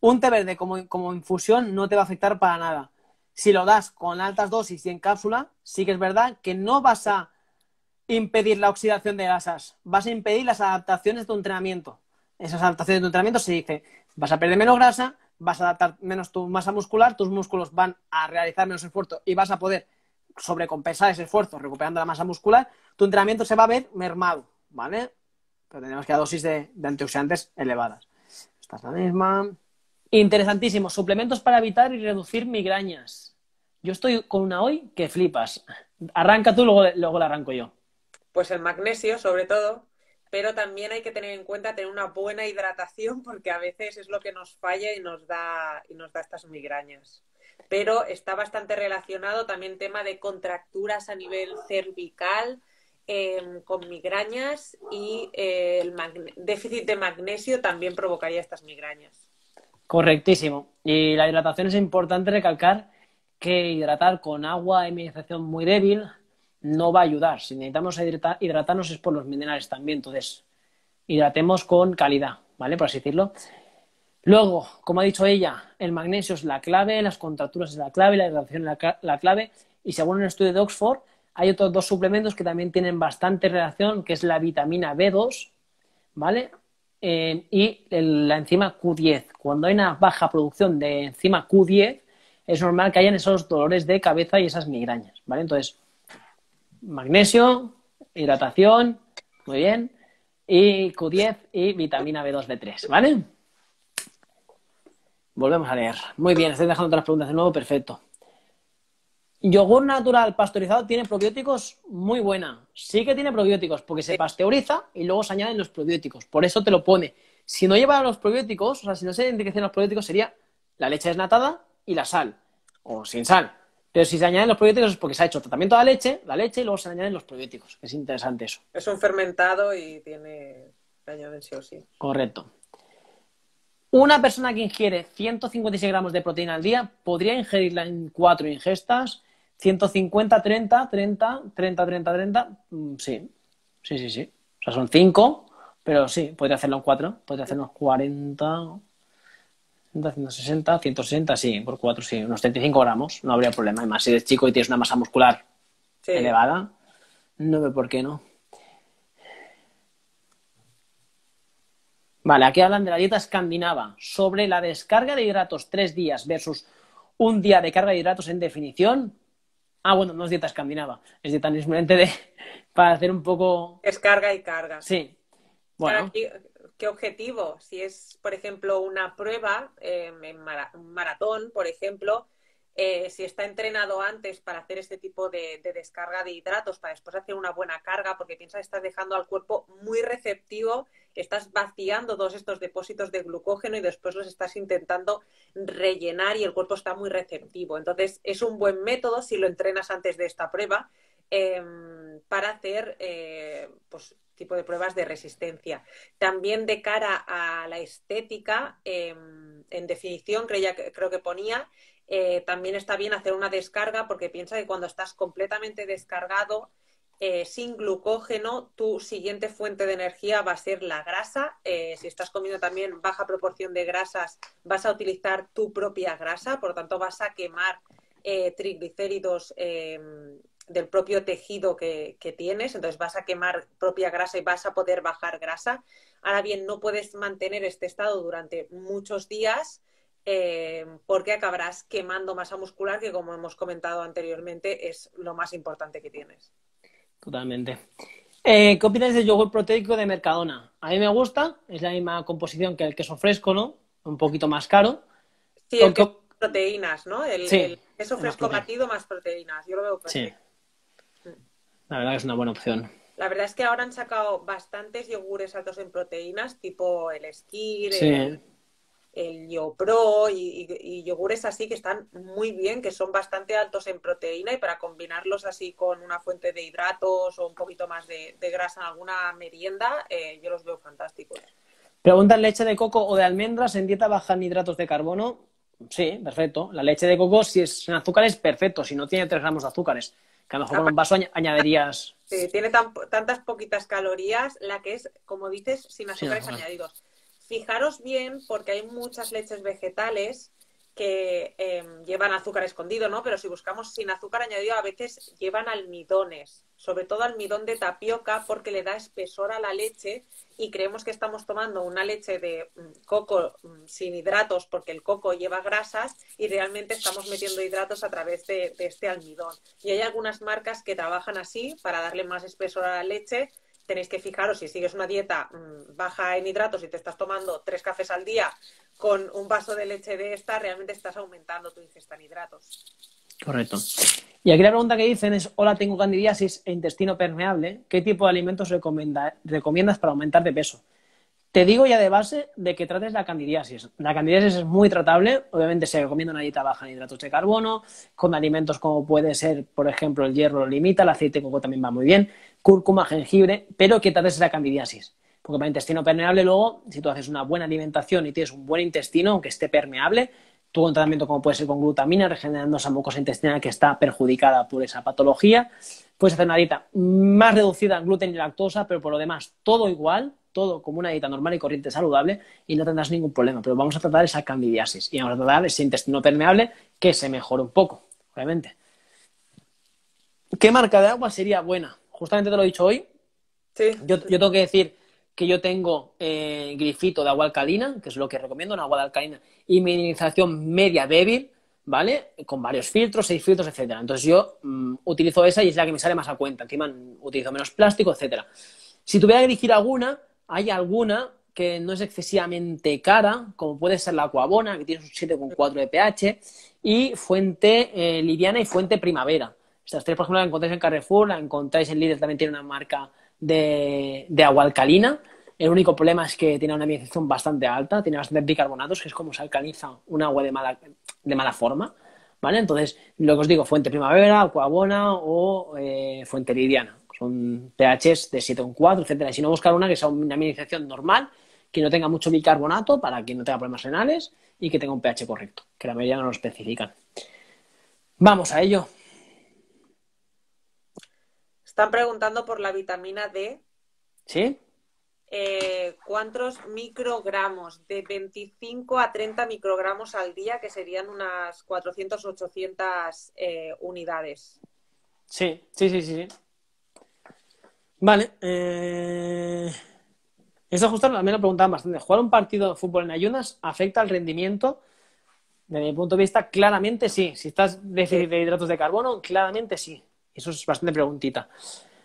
Un té verde como, como infusión no te va a afectar para nada. Si lo das con altas dosis y en cápsula, sí que es verdad que no vas a impedir la oxidación de grasas, vas a impedir las adaptaciones de tu entrenamiento. Esas adaptaciones de tu entrenamiento se dice, vas a perder menos grasa, vas a adaptar menos tu masa muscular, tus músculos van a realizar menos esfuerzo y vas a poder sobrecompensar ese esfuerzo recuperando la masa muscular, tu entrenamiento se va a ver mermado, ¿vale? Pero tenemos que dar dosis de, antioxidantes elevadas. Esta es la misma. Interesantísimo, suplementos para evitar y reducir migrañas. Yo estoy con una hoy que flipas. Arranca tú, luego, luego la arranco yo. Pues el magnesio, sobre todo, pero también hay que tener en cuenta tener una buena hidratación porque a veces es lo que nos falla y nos da, y nos da estas migrañas. Pero está bastante relacionado también tema de contracturas a nivel cervical em, con migrañas y eh, el déficit de magnesio también provocaría estas migrañas. Correctísimo. Y la hidratación es importante recalcar que hidratar con agua de mineralización muy débil, no va a ayudar. Si necesitamos hidratarnos es por los minerales también. Entonces, hidratemos con calidad, ¿vale? Por así decirlo. Luego, como ha dicho ella, el magnesio es la clave, las contracturas es la clave, la hidratación es la, clave. Y según un estudio de Oxford, hay otros dos suplementos que también tienen bastante relación, que es la vitamina B2, ¿vale? Eh, y la enzima Q10. Cuando hay una baja producción de enzima Q10, es normal que hayan esos dolores de cabeza y esas migrañas, ¿vale? Entonces, magnesio, hidratación, Muy bien. Y Q10 y vitamina B2, B3, ¿vale? Volvemos a leer. Muy bien, estoy dejando otras preguntas de nuevo, perfecto. Yogur natural pasteurizado tiene probióticos muy buena. Sí que tiene probióticos porque se pasteuriza y luego se añaden los probióticos. Por eso te lo pone. Si no lleva los probióticos, o sea, si no se identifican los probióticos, sería la leche desnatada y la sal. O sin sal. Pero si se añaden los probióticos es porque se ha hecho tratamiento de la leche, la leche y luego se añaden los probióticos. Es interesante eso. Es un fermentado y tiene. añaden sí o sí. Correcto. Una persona que ingiere 156 gramos de proteína al día podría ingerirla en cuatro ingestas 150, 30, 30, 30, 30, 30. Sí, sí, sí, sí. O sea, son 5, pero sí, podría hacerlo en 4. Podría hacerlo en 40, 160, 160, sí, por 4, sí. Unos 35 gramos, no habría problema. Además, si eres chico y tienes una masa muscular sí. elevada, no veo por qué no. Vale, aquí hablan de la dieta escandinava, sobre la descarga de hidratos tres días versus un día de carga de hidratos en definición. Ah, bueno, no es dieta escandinava, es dieta simplemente de para hacer un poco. Es carga y carga. Sí. Bueno. ¿Qué objetivo? Si es, por ejemplo, una prueba eh, en un maratón, por ejemplo, eh, si está entrenado antes para hacer este tipo de, de, descarga de hidratos, para después hacer una buena carga, porque piensa que estás dejando al cuerpo muy receptivo, estás vaciando todos estos depósitos de glucógeno y después los estás intentando rellenar y el cuerpo está muy receptivo. Entonces, es un buen método si lo entrenas antes de esta prueba eh, para hacer eh, pues, tipo de pruebas de resistencia. También de cara a la estética, eh, en definición, creo, creo que ponía, eh, también está bien hacer una descarga porque piensa que cuando estás completamente descargado, eh, sin glucógeno, tu siguiente fuente de energía va a ser la grasa. Eh, si estás comiendo también baja proporción de grasas, vas a utilizar tu propia grasa, por lo tanto vas a quemar triglicéridos em, del propio tejido que, que, tienes, entonces vas a quemar propia grasa y vas a poder bajar grasa. Ahora bien, no puedes mantener este estado durante muchos días eh, porque acabarás quemando masa muscular, que como hemos comentado anteriormente, es lo más importante que tienes. Totalmente. Eh, ¿Qué opinas del yogur proteico de Mercadona? A mí me gusta, es la misma composición que el queso fresco, ¿no? Un poquito más caro. Sí, el que... proteínas, ¿no? El, sí, el queso fresco batido más proteínas. Yo lo veo perfecto. Sí. La verdad que es una buena opción. La verdad es que ahora han sacado bastantes yogures altos en proteínas, tipo el Skir, sí. el, el YoPro y, y, y, yogures así que están muy bien, que son bastante altos en proteína y para combinarlos así con una fuente de hidratos o un poquito más de, de grasa en alguna merienda, eh, yo los veo fantásticos. Preguntan leche de coco o de almendras en dieta baja en hidratos de carbono. Sí, perfecto. La leche de coco, si es en azúcares, perfecto. Si no tiene 3 gramos de azúcares, que a lo mejor con un vaso añadirías. Sí, tiene tan, tantas poquitas calorías, la que es, como dices, sin azúcares sí, añadidos. Fijaros bien porque hay muchas leches vegetales que eh, llevan azúcar escondido, ¿no? Pero si buscamos sin azúcar añadido, a veces llevan almidones, sobre todo almidón de tapioca, porque le da espesor a la leche y creemos que estamos tomando una leche de coco sin hidratos porque el coco lleva grasas y realmente estamos metiendo hidratos a través de este almidón. Y hay algunas marcas que trabajan así para darle más espesor a la leche tenéis que fijaros si sigues una dieta mmm, baja en hidratos y te estás tomando tres cafés al día con un vaso de leche de esta, realmente estás aumentando tu ingesta en hidratos. Correcto. Y aquí la pregunta que dicen es, hola, tengo candidiasis e intestino permeable, ¿qué tipo de alimentos recomienda, recomiendas para aumentar de peso? Te digo ya de base de que trates la candidiasis. La candidiasis es muy tratable, obviamente se recomienda una dieta baja en hidratos de carbono, con alimentos como puede ser, por ejemplo, el hierro lo limita, el aceite de coco también va muy bien, cúrcuma, jengibre, pero que trates la candidiasis. Porque para el intestino permeable, luego, si tú haces una buena alimentación y tienes un buen intestino, aunque esté permeable, tu tratamiento como puede ser con glutamina, regenerando esa mucosa intestinal que está perjudicada por esa patología, puedes hacer una dieta más reducida en gluten y lactosa, pero por lo demás, todo igual, todo como una dieta normal y corriente saludable y no tendrás ningún problema. Pero vamos a tratar esa candidiasis y vamos a tratar ese intestino permeable que se mejore un poco, obviamente. ¿Qué marca de agua sería buena? Justamente te lo he dicho hoy. Sí. Yo, yo tengo que decir que yo tengo eh, grifito de agua alcalina, que es lo que recomiendo, una agua de alcalina, y minimización media débil, ¿vale? Con varios filtros, seis filtros, etcétera. Entonces yo mmm, utilizo esa y es la que me sale más a cuenta. Encima utilizo menos plástico, etcétera. Si tuviera que elegir alguna, hay alguna que no es excesivamente cara, como puede ser la Coabona, que tiene un 7,4 de pH, y Fuente eh, Liviana y Fuente Primavera. Estas tres, por ejemplo, las encontráis en Carrefour, la encontráis en Lidl, también tiene una marca de, de agua alcalina. El único problema es que tiene una mineralización bastante alta, tiene bastantes bicarbonatos, que es como se alcaliza un agua de mala, de mala forma. ¿Vale? Entonces, lo que os digo, fuente primavera, coabona o eh, fuente lidiana. Son pHs de 7,4, etcétera. Y si no, buscar una que sea una mineralización normal, que no tenga mucho bicarbonato para que no tenga problemas renales y que tenga un pH correcto, que la mayoría no lo especifican. Vamos a ello. Están preguntando por la vitamina D. ¿Sí? Eh, cuántos microgramos, de 25 a 30 microgramos al día, que serían unas 400 800 eh, unidades. Sí, sí, sí, sí. Vale. Eh... Esto justo también lo preguntaban bastante. ¿Jugar un partido de fútbol en ayunas afecta al rendimiento? Desde mi punto de vista, claramente sí. Si estás déficit de hidratos de carbono, claramente sí. Eso es bastante preguntita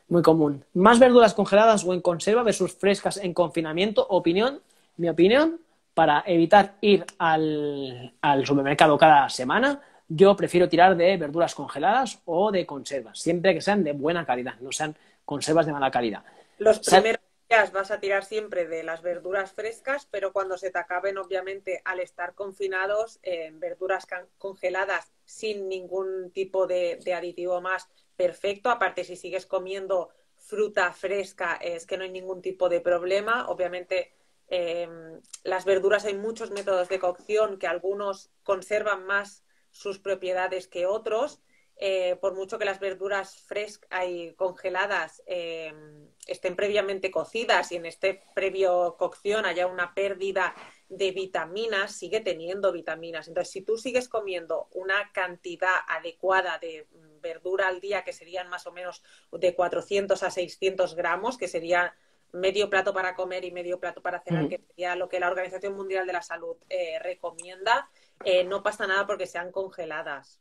muy común. ¿Más verduras congeladas o en conserva versus frescas en confinamiento? Opinión, mi opinión, para evitar ir al, supermercado cada semana, yo prefiero tirar de verduras congeladas o de conservas, siempre que sean de buena calidad, no sean conservas de mala calidad. Los primeros días vas a tirar siempre de las verduras frescas, pero cuando se te acaben, obviamente, al estar confinados, en verduras congeladas sin ningún tipo de aditivo más, perfecto. Aparte, si sigues comiendo fruta fresca, es que no hay ningún tipo de problema. Obviamente, em, las verduras hay muchos métodos de cocción que algunos conservan más sus propiedades que otros. Eh, por mucho que las verduras frescas y congeladas em, estén previamente cocidas y en este previo cocción haya una pérdida de vitaminas, sigue teniendo vitaminas. Entonces, si tú sigues comiendo una cantidad adecuada de verdura al día, que serían más o menos de 400 a 600 gramos, que sería medio plato para comer y medio plato para cenar, que sería lo que la Organización Mundial de la Salud eh, recomienda, eh, no pasa nada porque sean congeladas.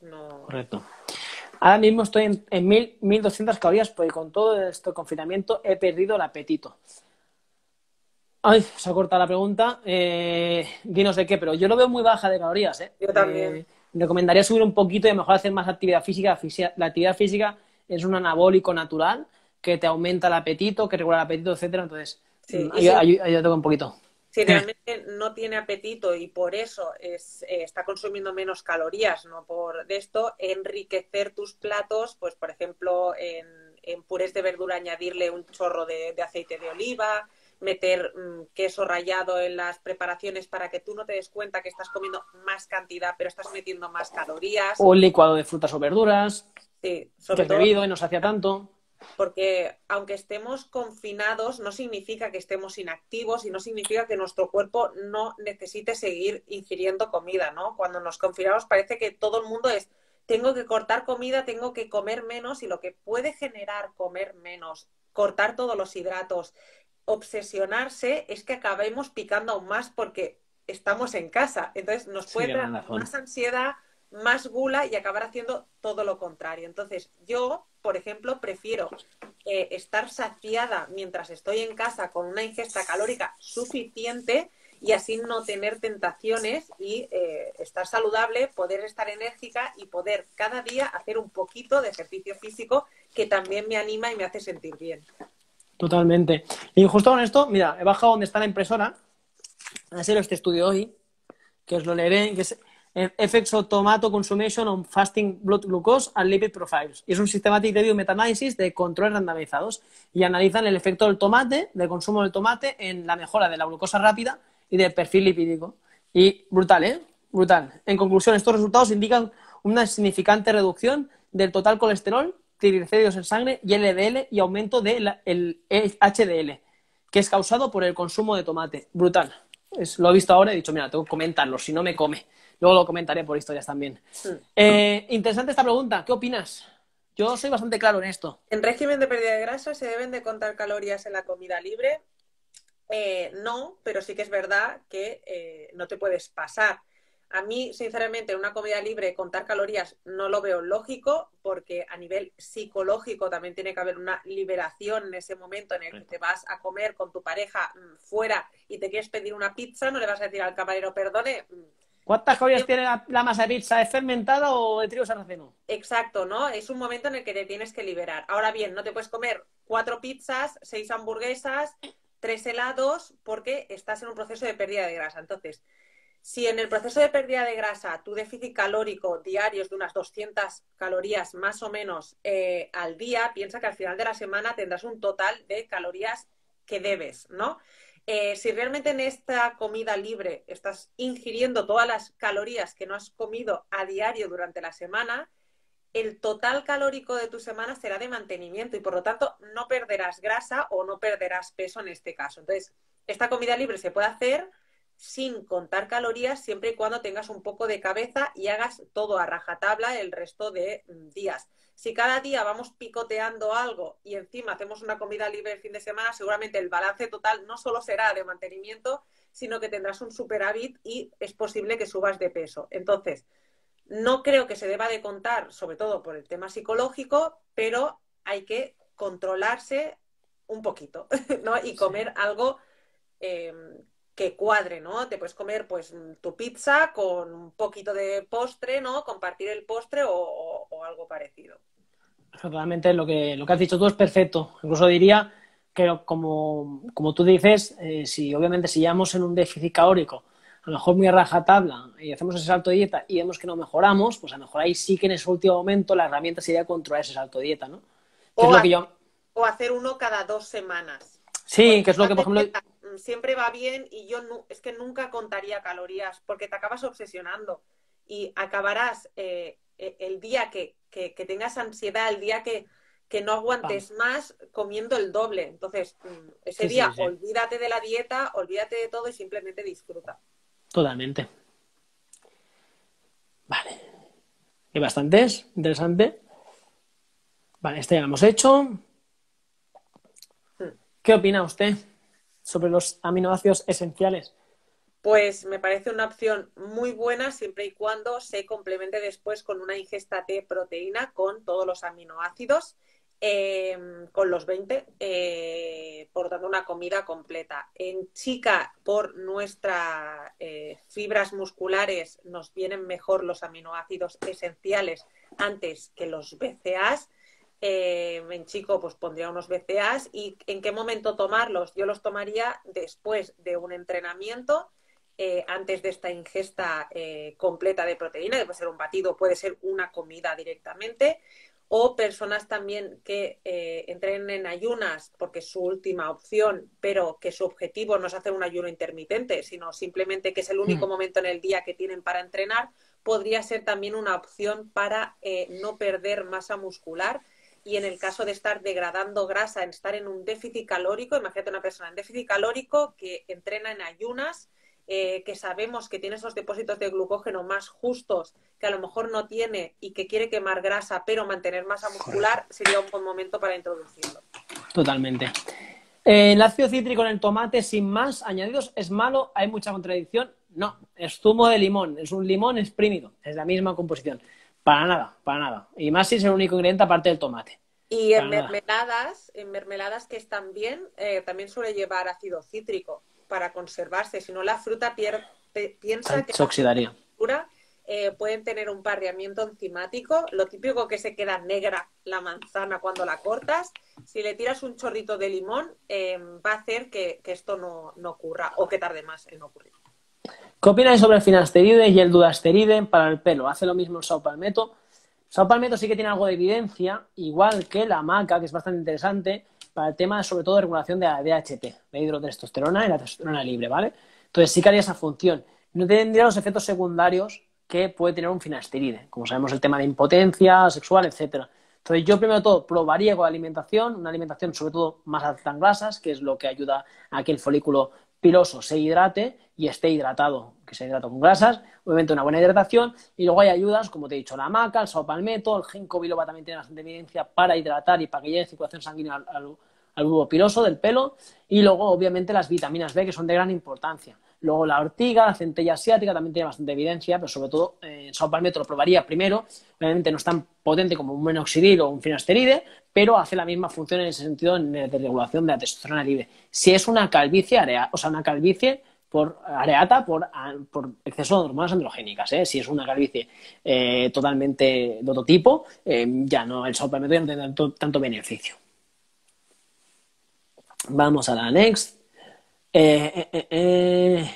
No. Correcto. Ahora mismo estoy en, en 1200 calorías porque con todo este confinamiento he perdido el apetito. Ay, se ha cortado la pregunta. Eh, dinos de qué, pero yo lo veo muy baja de calorías. ¿eh? Yo también recomendaría subir un poquito y a lo mejor hacer más actividad física. La actividad física es un anabólico natural que te aumenta el apetito, que regula el apetito, etcétera. Entonces, sí, mm, un poquito. Si realmente no tiene apetito y por eso es, eh, está consumiendo menos calorías, no por esto, enriquecer tus platos, pues por ejemplo, en, en purés de verdura añadirle un chorro de aceite de oliva, meter mm, queso rallado en las preparaciones para que tú no te des cuenta que estás comiendo más cantidad, pero estás metiendo más calorías. O un licuado de frutas o verduras. Sí, sobre todo. y no se hacía tanto. Porque aunque estemos confinados, no significa que estemos inactivos y no significa que nuestro cuerpo no necesite seguir ingiriendo comida, ¿no? Cuando nos confinamos parece que todo el mundo es tengo que cortar comida, tengo que comer menos y lo que puede generar comer menos, cortar todos los hidratos, obsesionarse es que acabemos picando aún más porque estamos en casa. Entonces nos puede dar más ansiedad, más gula y acabar haciendo todo lo contrario. Entonces yo, por ejemplo, prefiero eh, estar saciada mientras estoy en casa con una ingesta calórica suficiente y así no tener tentaciones y eh, estar saludable, poder estar enérgica y poder cada día hacer un poquito de ejercicio físico que también me anima y me hace sentir bien. Totalmente. Y justo con esto, mira, he bajado donde está la impresora, a hacer este estudio hoy, que os lo leeré, que es Effects of Tomato on Fasting Blood Glucose and Lipid Profiles. Y es un Systematic Review Meta-Análisis de controles randomizados y analizan el efecto del tomate, del consumo del tomate, en la mejora de la glucosa rápida y del perfil lipídico. Y brutal, ¿eh? Brutal. En conclusión, estos resultados indican una significante reducción del total colesterol triglicéridos en sangre y LDL y aumento del HDL, que es causado por el consumo de tomate. Brutal. Es, lo he visto ahora y he dicho, mira, tengo que comentarlo, si no me come. Luego lo comentaré por historias también. Eh, interesante esta pregunta. ¿Qué opinas? Yo soy bastante claro en esto. En régimen de pérdida de grasa se deben de contar calorías en la comida libre. Eh, no, pero sí que es verdad que eh, no te puedes pasar a mí, sinceramente, una comida libre, contar calorías no lo veo lógico, porque a nivel psicológico también tiene que haber una liberación en ese momento en el que te vas a comer con tu pareja mm, fuera y te quieres pedir una pizza, no le vas a decir al camarero, perdone. Mm, ¿Cuántas calorías tiene la, masa de pizza? ¿Es fermentada o de trigo sarraceno? Exacto, ¿no? Es un momento en el que te tienes que liberar. Ahora bien, no te puedes comer cuatro pizzas, seis hamburguesas, tres helados, porque estás en un proceso de pérdida de grasa. Entonces, si en el proceso de pérdida de grasa tu déficit calórico diario es de unas 200 calorías más o menos eh, al día, piensa que al final de la semana tendrás un total de calorías que debes, ¿no? Eh, si realmente en esta comida libre estás ingiriendo todas las calorías que no has comido a diario durante la semana, el total calórico de tu semana será de mantenimiento y por lo tanto no perderás grasa o no perderás peso en este caso. Entonces, esta comida libre se puede hacer sin contar calorías siempre y cuando tengas un poco de cabeza y hagas todo a rajatabla el resto de mm, días. Si cada día vamos picoteando algo y encima hacemos una comida libre el fin de semana, seguramente el balance total no solo será de mantenimiento, sino que tendrás un superávit y es posible que subas de peso. Entonces, no creo que se deba de contar, sobre todo por el tema psicológico, pero hay que controlarse un poquito, ¿no? Y comer algo em, que cuadre, ¿no? Te puedes comer pues tu pizza con un poquito de postre, ¿no? Compartir el postre o, algo parecido. Realmente lo que, lo que has dicho tú es perfecto. Incluso diría que como, como tú dices, eh, si obviamente si llevamos en un déficit calórico, a lo mejor muy rajatabla y hacemos ese salto de dieta y vemos que no mejoramos, pues a lo mejor ahí sí que en ese último momento la herramienta sería controlar ese salto de dieta, ¿no? o hacer uno cada dos semanas. Sí, que es lo que, por ejemplo siempre va bien y yo no, es que nunca contaría calorías porque te acabas obsesionando y acabarás eh, e, el día que, tengas ansiedad, el día que, no aguantes más comiendo el doble. Entonces, mm, ese día olvídate de la dieta, olvídate de todo y simplemente disfruta. Totalmente. Vale. Hay bastantes, interesante. Vale, este ya lo hemos hecho. Hmm. ¿Qué opina usted? Sobre los aminoácidos esenciales? Pues me parece una opción muy buena siempre y cuando se complemente después con una ingesta de proteína con todos los aminoácidos, em, con los 20, eh, por tanto una comida completa. En chica, por nuestras eh, fibras musculares, nos vienen mejor los aminoácidos esenciales antes que los BCAAs eh, en chico pues pondría unos BCAs y en qué momento tomarlos. Yo los tomaría después de un entrenamiento, eh, antes de esta ingesta eh, completa de proteína, que puede ser un batido, puede ser una comida directamente, o personas también que entrenen en ayunas porque es su última opción, pero que su objetivo no es hacer un ayuno intermitente, sino simplemente que es el único mm. momento en el día que tienen para entrenar, podría ser también una opción para no perder masa muscular y en el caso de estar degradando grasa, en estar en un déficit calórico, imagínate una persona en déficit calórico que entrena en ayunas, eh, que sabemos que tiene esos depósitos de glucógeno más justos, que a lo mejor no tiene y que quiere quemar grasa pero mantener masa muscular, sería un buen momento para introducirlo. Totalmente. Eh, el ácido cítrico en el tomate sin más añadidos es malo, hay mucha contradicción. No, es zumo de limón, es un limón exprimido, es la misma composición. Para nada, para nada. Y más si es el único ingrediente aparte del tomate. Y en mermeladas, en mermeladas que están bien, eh, también suele llevar ácido cítrico para conservarse. Si no, la fruta piensa que se oxidaría. Eh, pueden tener un parreamiento enzimático. Lo típico que se queda negra la manzana cuando la cortas. Si le tiras un chorrito de limón, eh, va a hacer que, esto no, no, ocurra o que tarde más en ocurrir. ¿Qué opináis sobre el finasteride y el dudasteride para el pelo? ¿Hace lo mismo el saupalmeto? Saupalmeto sí que tiene algo de evidencia, igual que la maca, que es bastante interesante para el tema, sobre todo, de regulación de la DHT, la hidrotestosterona y la testosterona libre, ¿vale? Entonces sí que haría esa función. No tendría los efectos secundarios que puede tener un finasteride, como sabemos el tema de impotencia sexual, etcétera. Entonces yo primero de todo probaría con la alimentación, una alimentación sobre todo más alta en grasas, que es lo que ayuda a que el folículo piloso se hidrate y esté hidratado, que se hidrata con grasas, obviamente una buena hidratación, y luego hay ayudas, como te he dicho, la maca, el saopalmeto, el ginkgo biloba también tiene bastante evidencia para hidratar y para que llegue circulación sanguínea al, al, piloso del pelo, y luego obviamente las vitaminas B, que son de gran importancia. Luego la ortiga, la centella asiática también tiene bastante evidencia, pero sobre todo eh, el salpalmetro lo probaría primero. Obviamente no es tan potente como un minoxidil o un finasteride, pero hace la misma función en ese sentido en de regulación de la testosterona libre. Si es una calvicie, o sea, una calvicie por areata por, por exceso de hormonas androgénicas. ¿eh? Si es una calvicie eh, totalmente de otro tipo, eh, ya no, el salpalmetro ya no tiene tanto, tanto beneficio. Vamos a la next. Eh,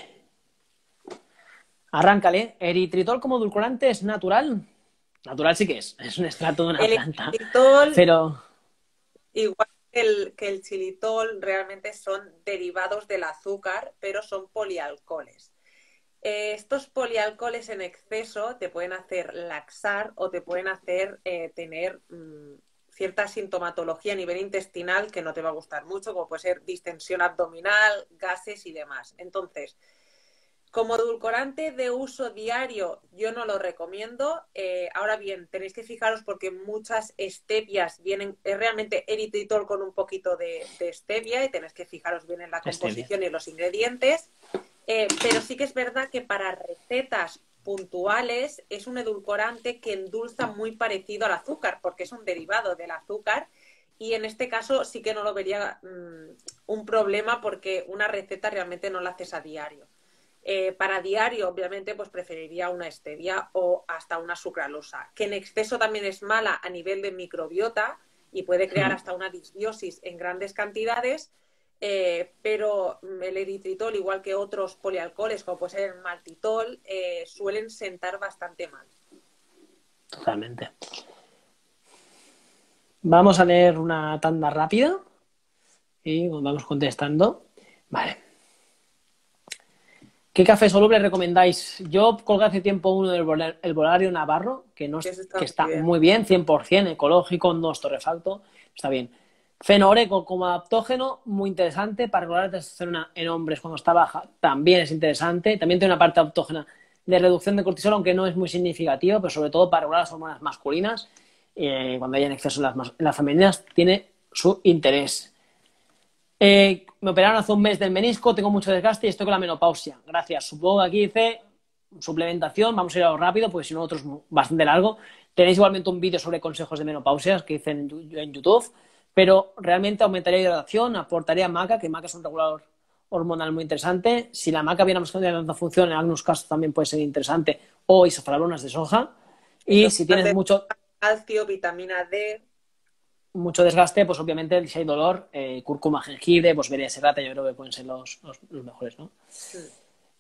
Arráncale. ¿Eritritol como edulcorante es natural? Natural sí que es. Es un extracto de una El planta. eritritol, Pero igual que el, que el xilitol, realmente son derivados del azúcar, pero son polialcoholes. Eh, estos polialcoholes en exceso te pueden hacer laxar o te pueden hacer eh, tener mm, cierta sintomatología a nivel intestinal que no te va a gustar mucho, como puede ser distensión abdominal, gases y demás. Entonces, como edulcorante de uso diario, yo no lo recomiendo. Eh, ahora bien, tenéis que fijaros porque muchas stevias vienen, es realmente eritritol con un poquito de, de stevia y tenéis que fijaros bien en la Stevia. composición y en los ingredientes. Eh, pero sí que es verdad que para recetas puntuales es un edulcorante que endulza muy parecido al azúcar, porque es un derivado del azúcar. Y en este caso sí que no lo vería mm, un problema porque una receta realmente no la haces a diario. Eh, para diario, obviamente, pues preferiría una stevia o hasta una sucralosa, que en exceso también es mala a nivel de microbiota y puede crear hasta una disbiosis en grandes cantidades, eh, pero el eritritol, igual que otros polialcoholes, como puede ser el maltitol, eh, suelen sentar bastante mal. Totalmente. Vamos a leer una tanda rápida y vamos contestando. Vale. ¿Qué café soluble recomendáis? Yo colgué hace tiempo uno del el Volario Navarro, que, no, es- está que está muy bien. muy bien, 100%, ecológico, no es torrefacto, está bien. Fenoreco como adaptógeno, muy interesante para regular la testosterona en hombres cuando está baja, también es interesante. También tiene una parte adaptógena de reducción de cortisol, aunque no es muy significativa, pero sobre todo para regular las hormonas masculinas, eh, cuando hay en exceso las, las femeninas, tiene su interés. Eh, me operaron hace un mes del menisco, tengo mucho desgaste y estoy con la menopausia. Gracias. Supongo que aquí dice suplementación, vamos a ir a lo rápido, porque si no, otro es bastante largo. Tenéis igualmente un vídeo sobre consejos de menopausias que hice en, YouTube, pero realmente aumentaría hidratación, aportaría maca, que maca es un regulador hormonal muy interesante. Si la maca viene a tanta función, en algunos casos también puede ser interesante, o isoflavonas de soja. Y si tienes mucho, Calcio, vitamina D, mucho desgaste, pues obviamente si hay dolor, eh, cúrcuma, jengibre, pues vería serrata, yo creo que pueden ser los, los- los mejores, ¿no?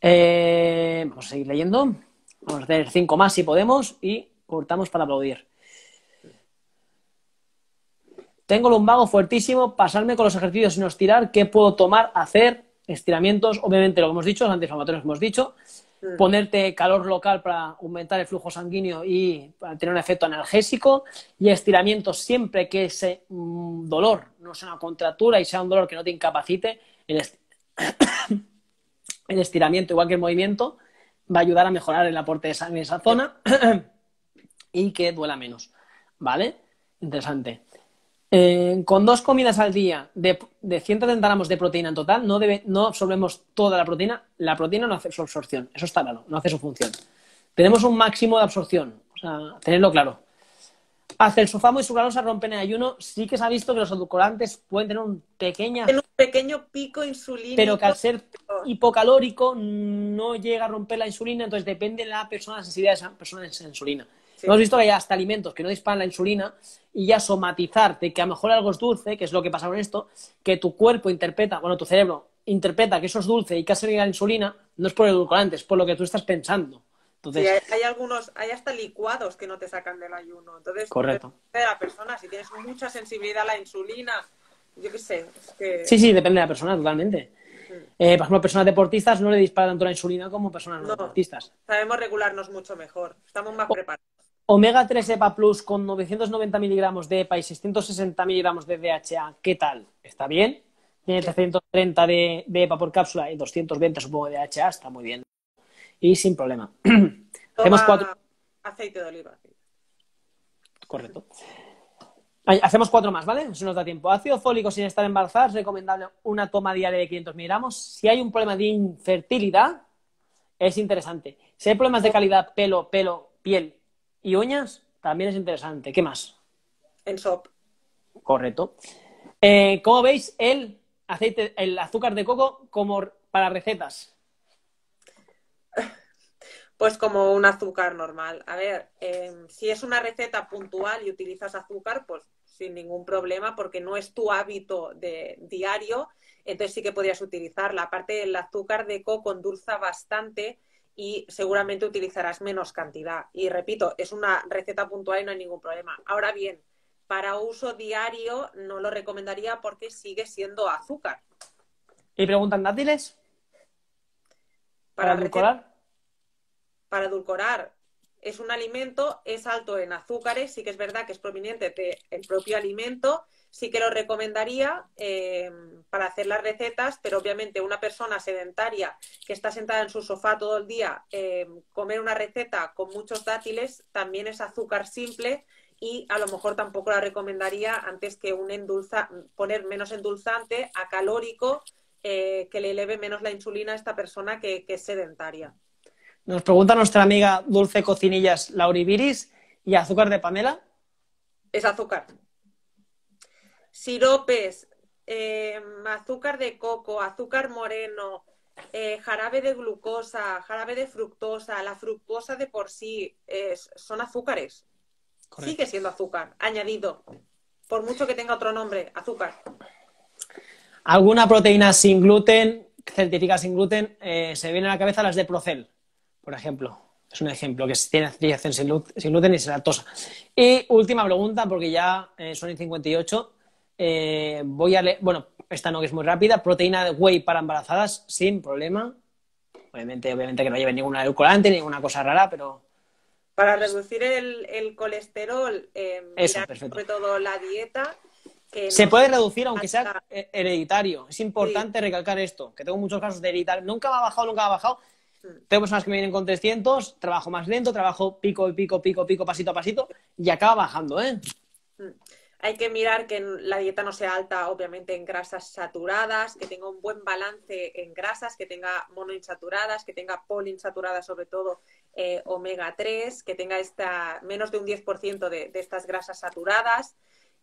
Eh, vamos a seguir leyendo. Vamos a hacer cinco más si podemos y cortamos para aplaudir. Tengo lumbago fuertísimo, pasarme con los ejercicios sin estirar, ¿qué puedo tomar? Hacer estiramientos, obviamente lo que hemos dicho, los antiinflamatorios que hemos dicho, Mm. ponerte calor local para aumentar el flujo sanguíneo y para tener un efecto analgésico y estiramientos siempre que ese mm, dolor no sea una contractura y sea un dolor que no te incapacite, el, el estiramiento, igual que el movimiento, va a ayudar a mejorar el aporte de sangre en esa zona y que duela menos. ¿Vale? Interesante. Eh, con dos comidas al día de, de 130 gramos de proteína en total, no, debe, no absorbemos toda la proteína. La proteína no hace su absorción, eso está claro, no hace su función. Tenemos un máximo de absorción, o sea, tenerlo claro. Hace el sulfamo y sucralosa rompen el ayuno. Sí que se ha visto que los edulcorantes pueden tener un pequeña, un pequeño pico insulínico. pero que al ser hipocalórico no llega a romper la insulina, entonces depende de la persona, la sensibilidad de esa persona a esa insulina. Sí. Hemos visto que hay hasta alimentos que no disparan la insulina y ya somatizar de que a lo mejor algo es dulce, que es lo que pasa con esto, que tu cuerpo interpreta, bueno, tu cerebro interpreta que eso es dulce y que ha salido la insulina, no es por el edulcorante, es por lo que tú estás pensando. Entonces, Sí, hay, algunos, hay hasta licuados que no te sacan del ayuno. Entonces, Correcto. depende de la persona. Si tienes mucha sensibilidad a la insulina, yo qué sé, es que... sí, sí, depende de la persona totalmente. Eh, por ejemplo, personas deportistas no le dispara tanto la insulina como personas no, No. deportistas. sabemos regularnos mucho mejor. Estamos más preparados. Omega 3 EPA Plus con 990 miligramos de EPA y 660 miligramos de DHA, ¿qué tal? ¿Está bien? Tiene 330 de, de EPA por cápsula y 220 supongo de DHA, está muy bien. Y sin problema. Hacemos cuatro. aceite de oliva. Correcto. Hacemos cuatro más, ¿vale? Eso nos da tiempo. Ácido fólico sin estar embarazada es recomendable una toma diaria de 500 miligramos. Si hay un problema de infertilidad, es interesante. Si hay problemas de calidad, pelo, pelo, piel y uñas, también es interesante. ¿Qué más? En SOP. Correcto. Eh, ¿Cómo veis el aceite, el azúcar de coco como para recetas? Pues como un azúcar normal. A ver, em, si es una receta puntual y utilizas azúcar, pues sin ningún problema, porque no es tu hábito de diario, entonces sí que podrías utilizarla. Aparte, el azúcar de coco endulza bastante y seguramente utilizarás menos cantidad. Y repito, es una receta puntual y no hay ningún problema. Ahora bien, para uso diario no lo recomendaría porque sigue siendo azúcar. ¿Y preguntan dátiles? ¿Para, ¿Para para edulcorar es un alimento, es alto en azúcares, sí que es verdad que es proveniente del propio alimento, sí que lo recomendaría eh, para hacer las recetas, pero obviamente una persona sedentaria que está sentada en su sofá todo el día, eh, comer una receta con muchos dátiles también es azúcar simple y a lo mejor tampoco la recomendaría antes que un endulza, poner menos endulzante a calórico eh, que le eleve menos la insulina a esta persona que es sedentaria. Nos pregunta nuestra amiga Dulce Cocinillas Lauribiris y azúcar de Pamela. Es azúcar. Siropes, eh, azúcar de coco, azúcar moreno, eh, jarabe de glucosa, jarabe de fructosa, la fructosa de por sí son azúcares. Sigue siendo azúcar, añadido. Por mucho que tenga otro nombre, azúcar. ¿Alguna proteína sin gluten, certificada sin gluten? Eh, se viene a la cabeza las de Procel por ejemplo. Es un ejemplo que tiene activación sin, gluten y sin lactosa. Y última pregunta, porque ya eh, son en 58. Eh, voy a leer, bueno, esta no que es muy rápida. Proteína de whey para embarazadas, sin problema. Obviamente, obviamente que no lleve ninguna edulcorante, ninguna cosa rara, pero. Para reducir el, colesterol, eh, sobre todo la dieta. Se puede reducir aunque sea hereditario. Es importante recalcar esto, que tengo muchos casos de hereditario. Nunca me ha bajado, nunca me ha bajado tengo personas que me vienen con 300, trabajo más lento, trabajo pico, pico, pico, pico, pasito a pasito y acaba bajando, ¿eh? Mm. Hay que mirar que la dieta no sea alta, obviamente, en grasas saturadas, que tenga un buen balance en grasas, que tenga monoinsaturadas, que tenga poliinsaturadas, sobre todo eh, omega 3, que tenga esta, menos de un 10% de, de estas grasas saturadas.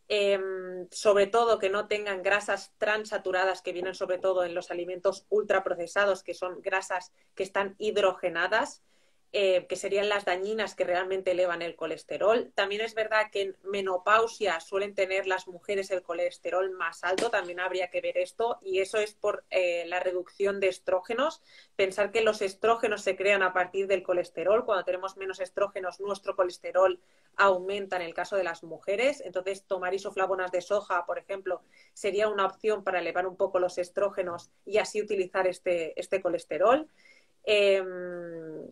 Em, sobre todo que no tengan grasas transaturadas que vienen sobre todo en los alimentos ultraprocesados, que son grasas que están hidrogenadas. Eh, que serían las dañinas que realmente elevan el colesterol. También es verdad que en menopausia suelen tener las mujeres el colesterol más alto, también habría que ver esto, y eso es por eh, la reducción de estrógenos. Pensar que los estrógenos se crean a partir del colesterol. Cuando tenemos menos estrógenos, nuestro colesterol aumenta en el caso de las mujeres. Entonces, tomar isoflavonas de soja, por ejemplo, sería una opción para elevar un poco los estrógenos y así utilizar este, este colesterol. Em,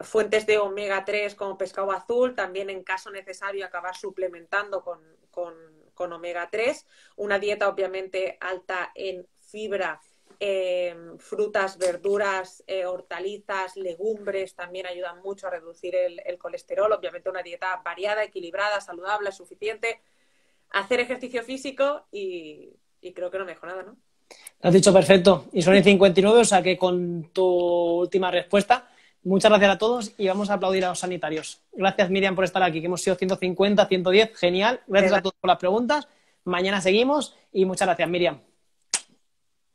fuentes de omega 3 como pescado azul, también en caso necesario acabar suplementando con, omega 3. Una dieta obviamente alta en fibra, em, frutas, verduras, eh, hortalizas, legumbres también ayudan mucho a reducir el, colesterol. Obviamente una dieta variada, equilibrada, saludable, suficiente. Hacer ejercicio físico y, creo que no me dejo nada, ¿no? Lo has dicho perfecto. Y son el 59, o sea que con tu última respuesta, muchas gracias a todos y vamos a aplaudir a los sanitarios. Gracias, Miriam, por estar aquí, que hemos sido 150, 110. Genial. Gracias a todos por las preguntas. Mañana seguimos y muchas gracias, Miriam.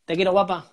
Te quiero, guapa.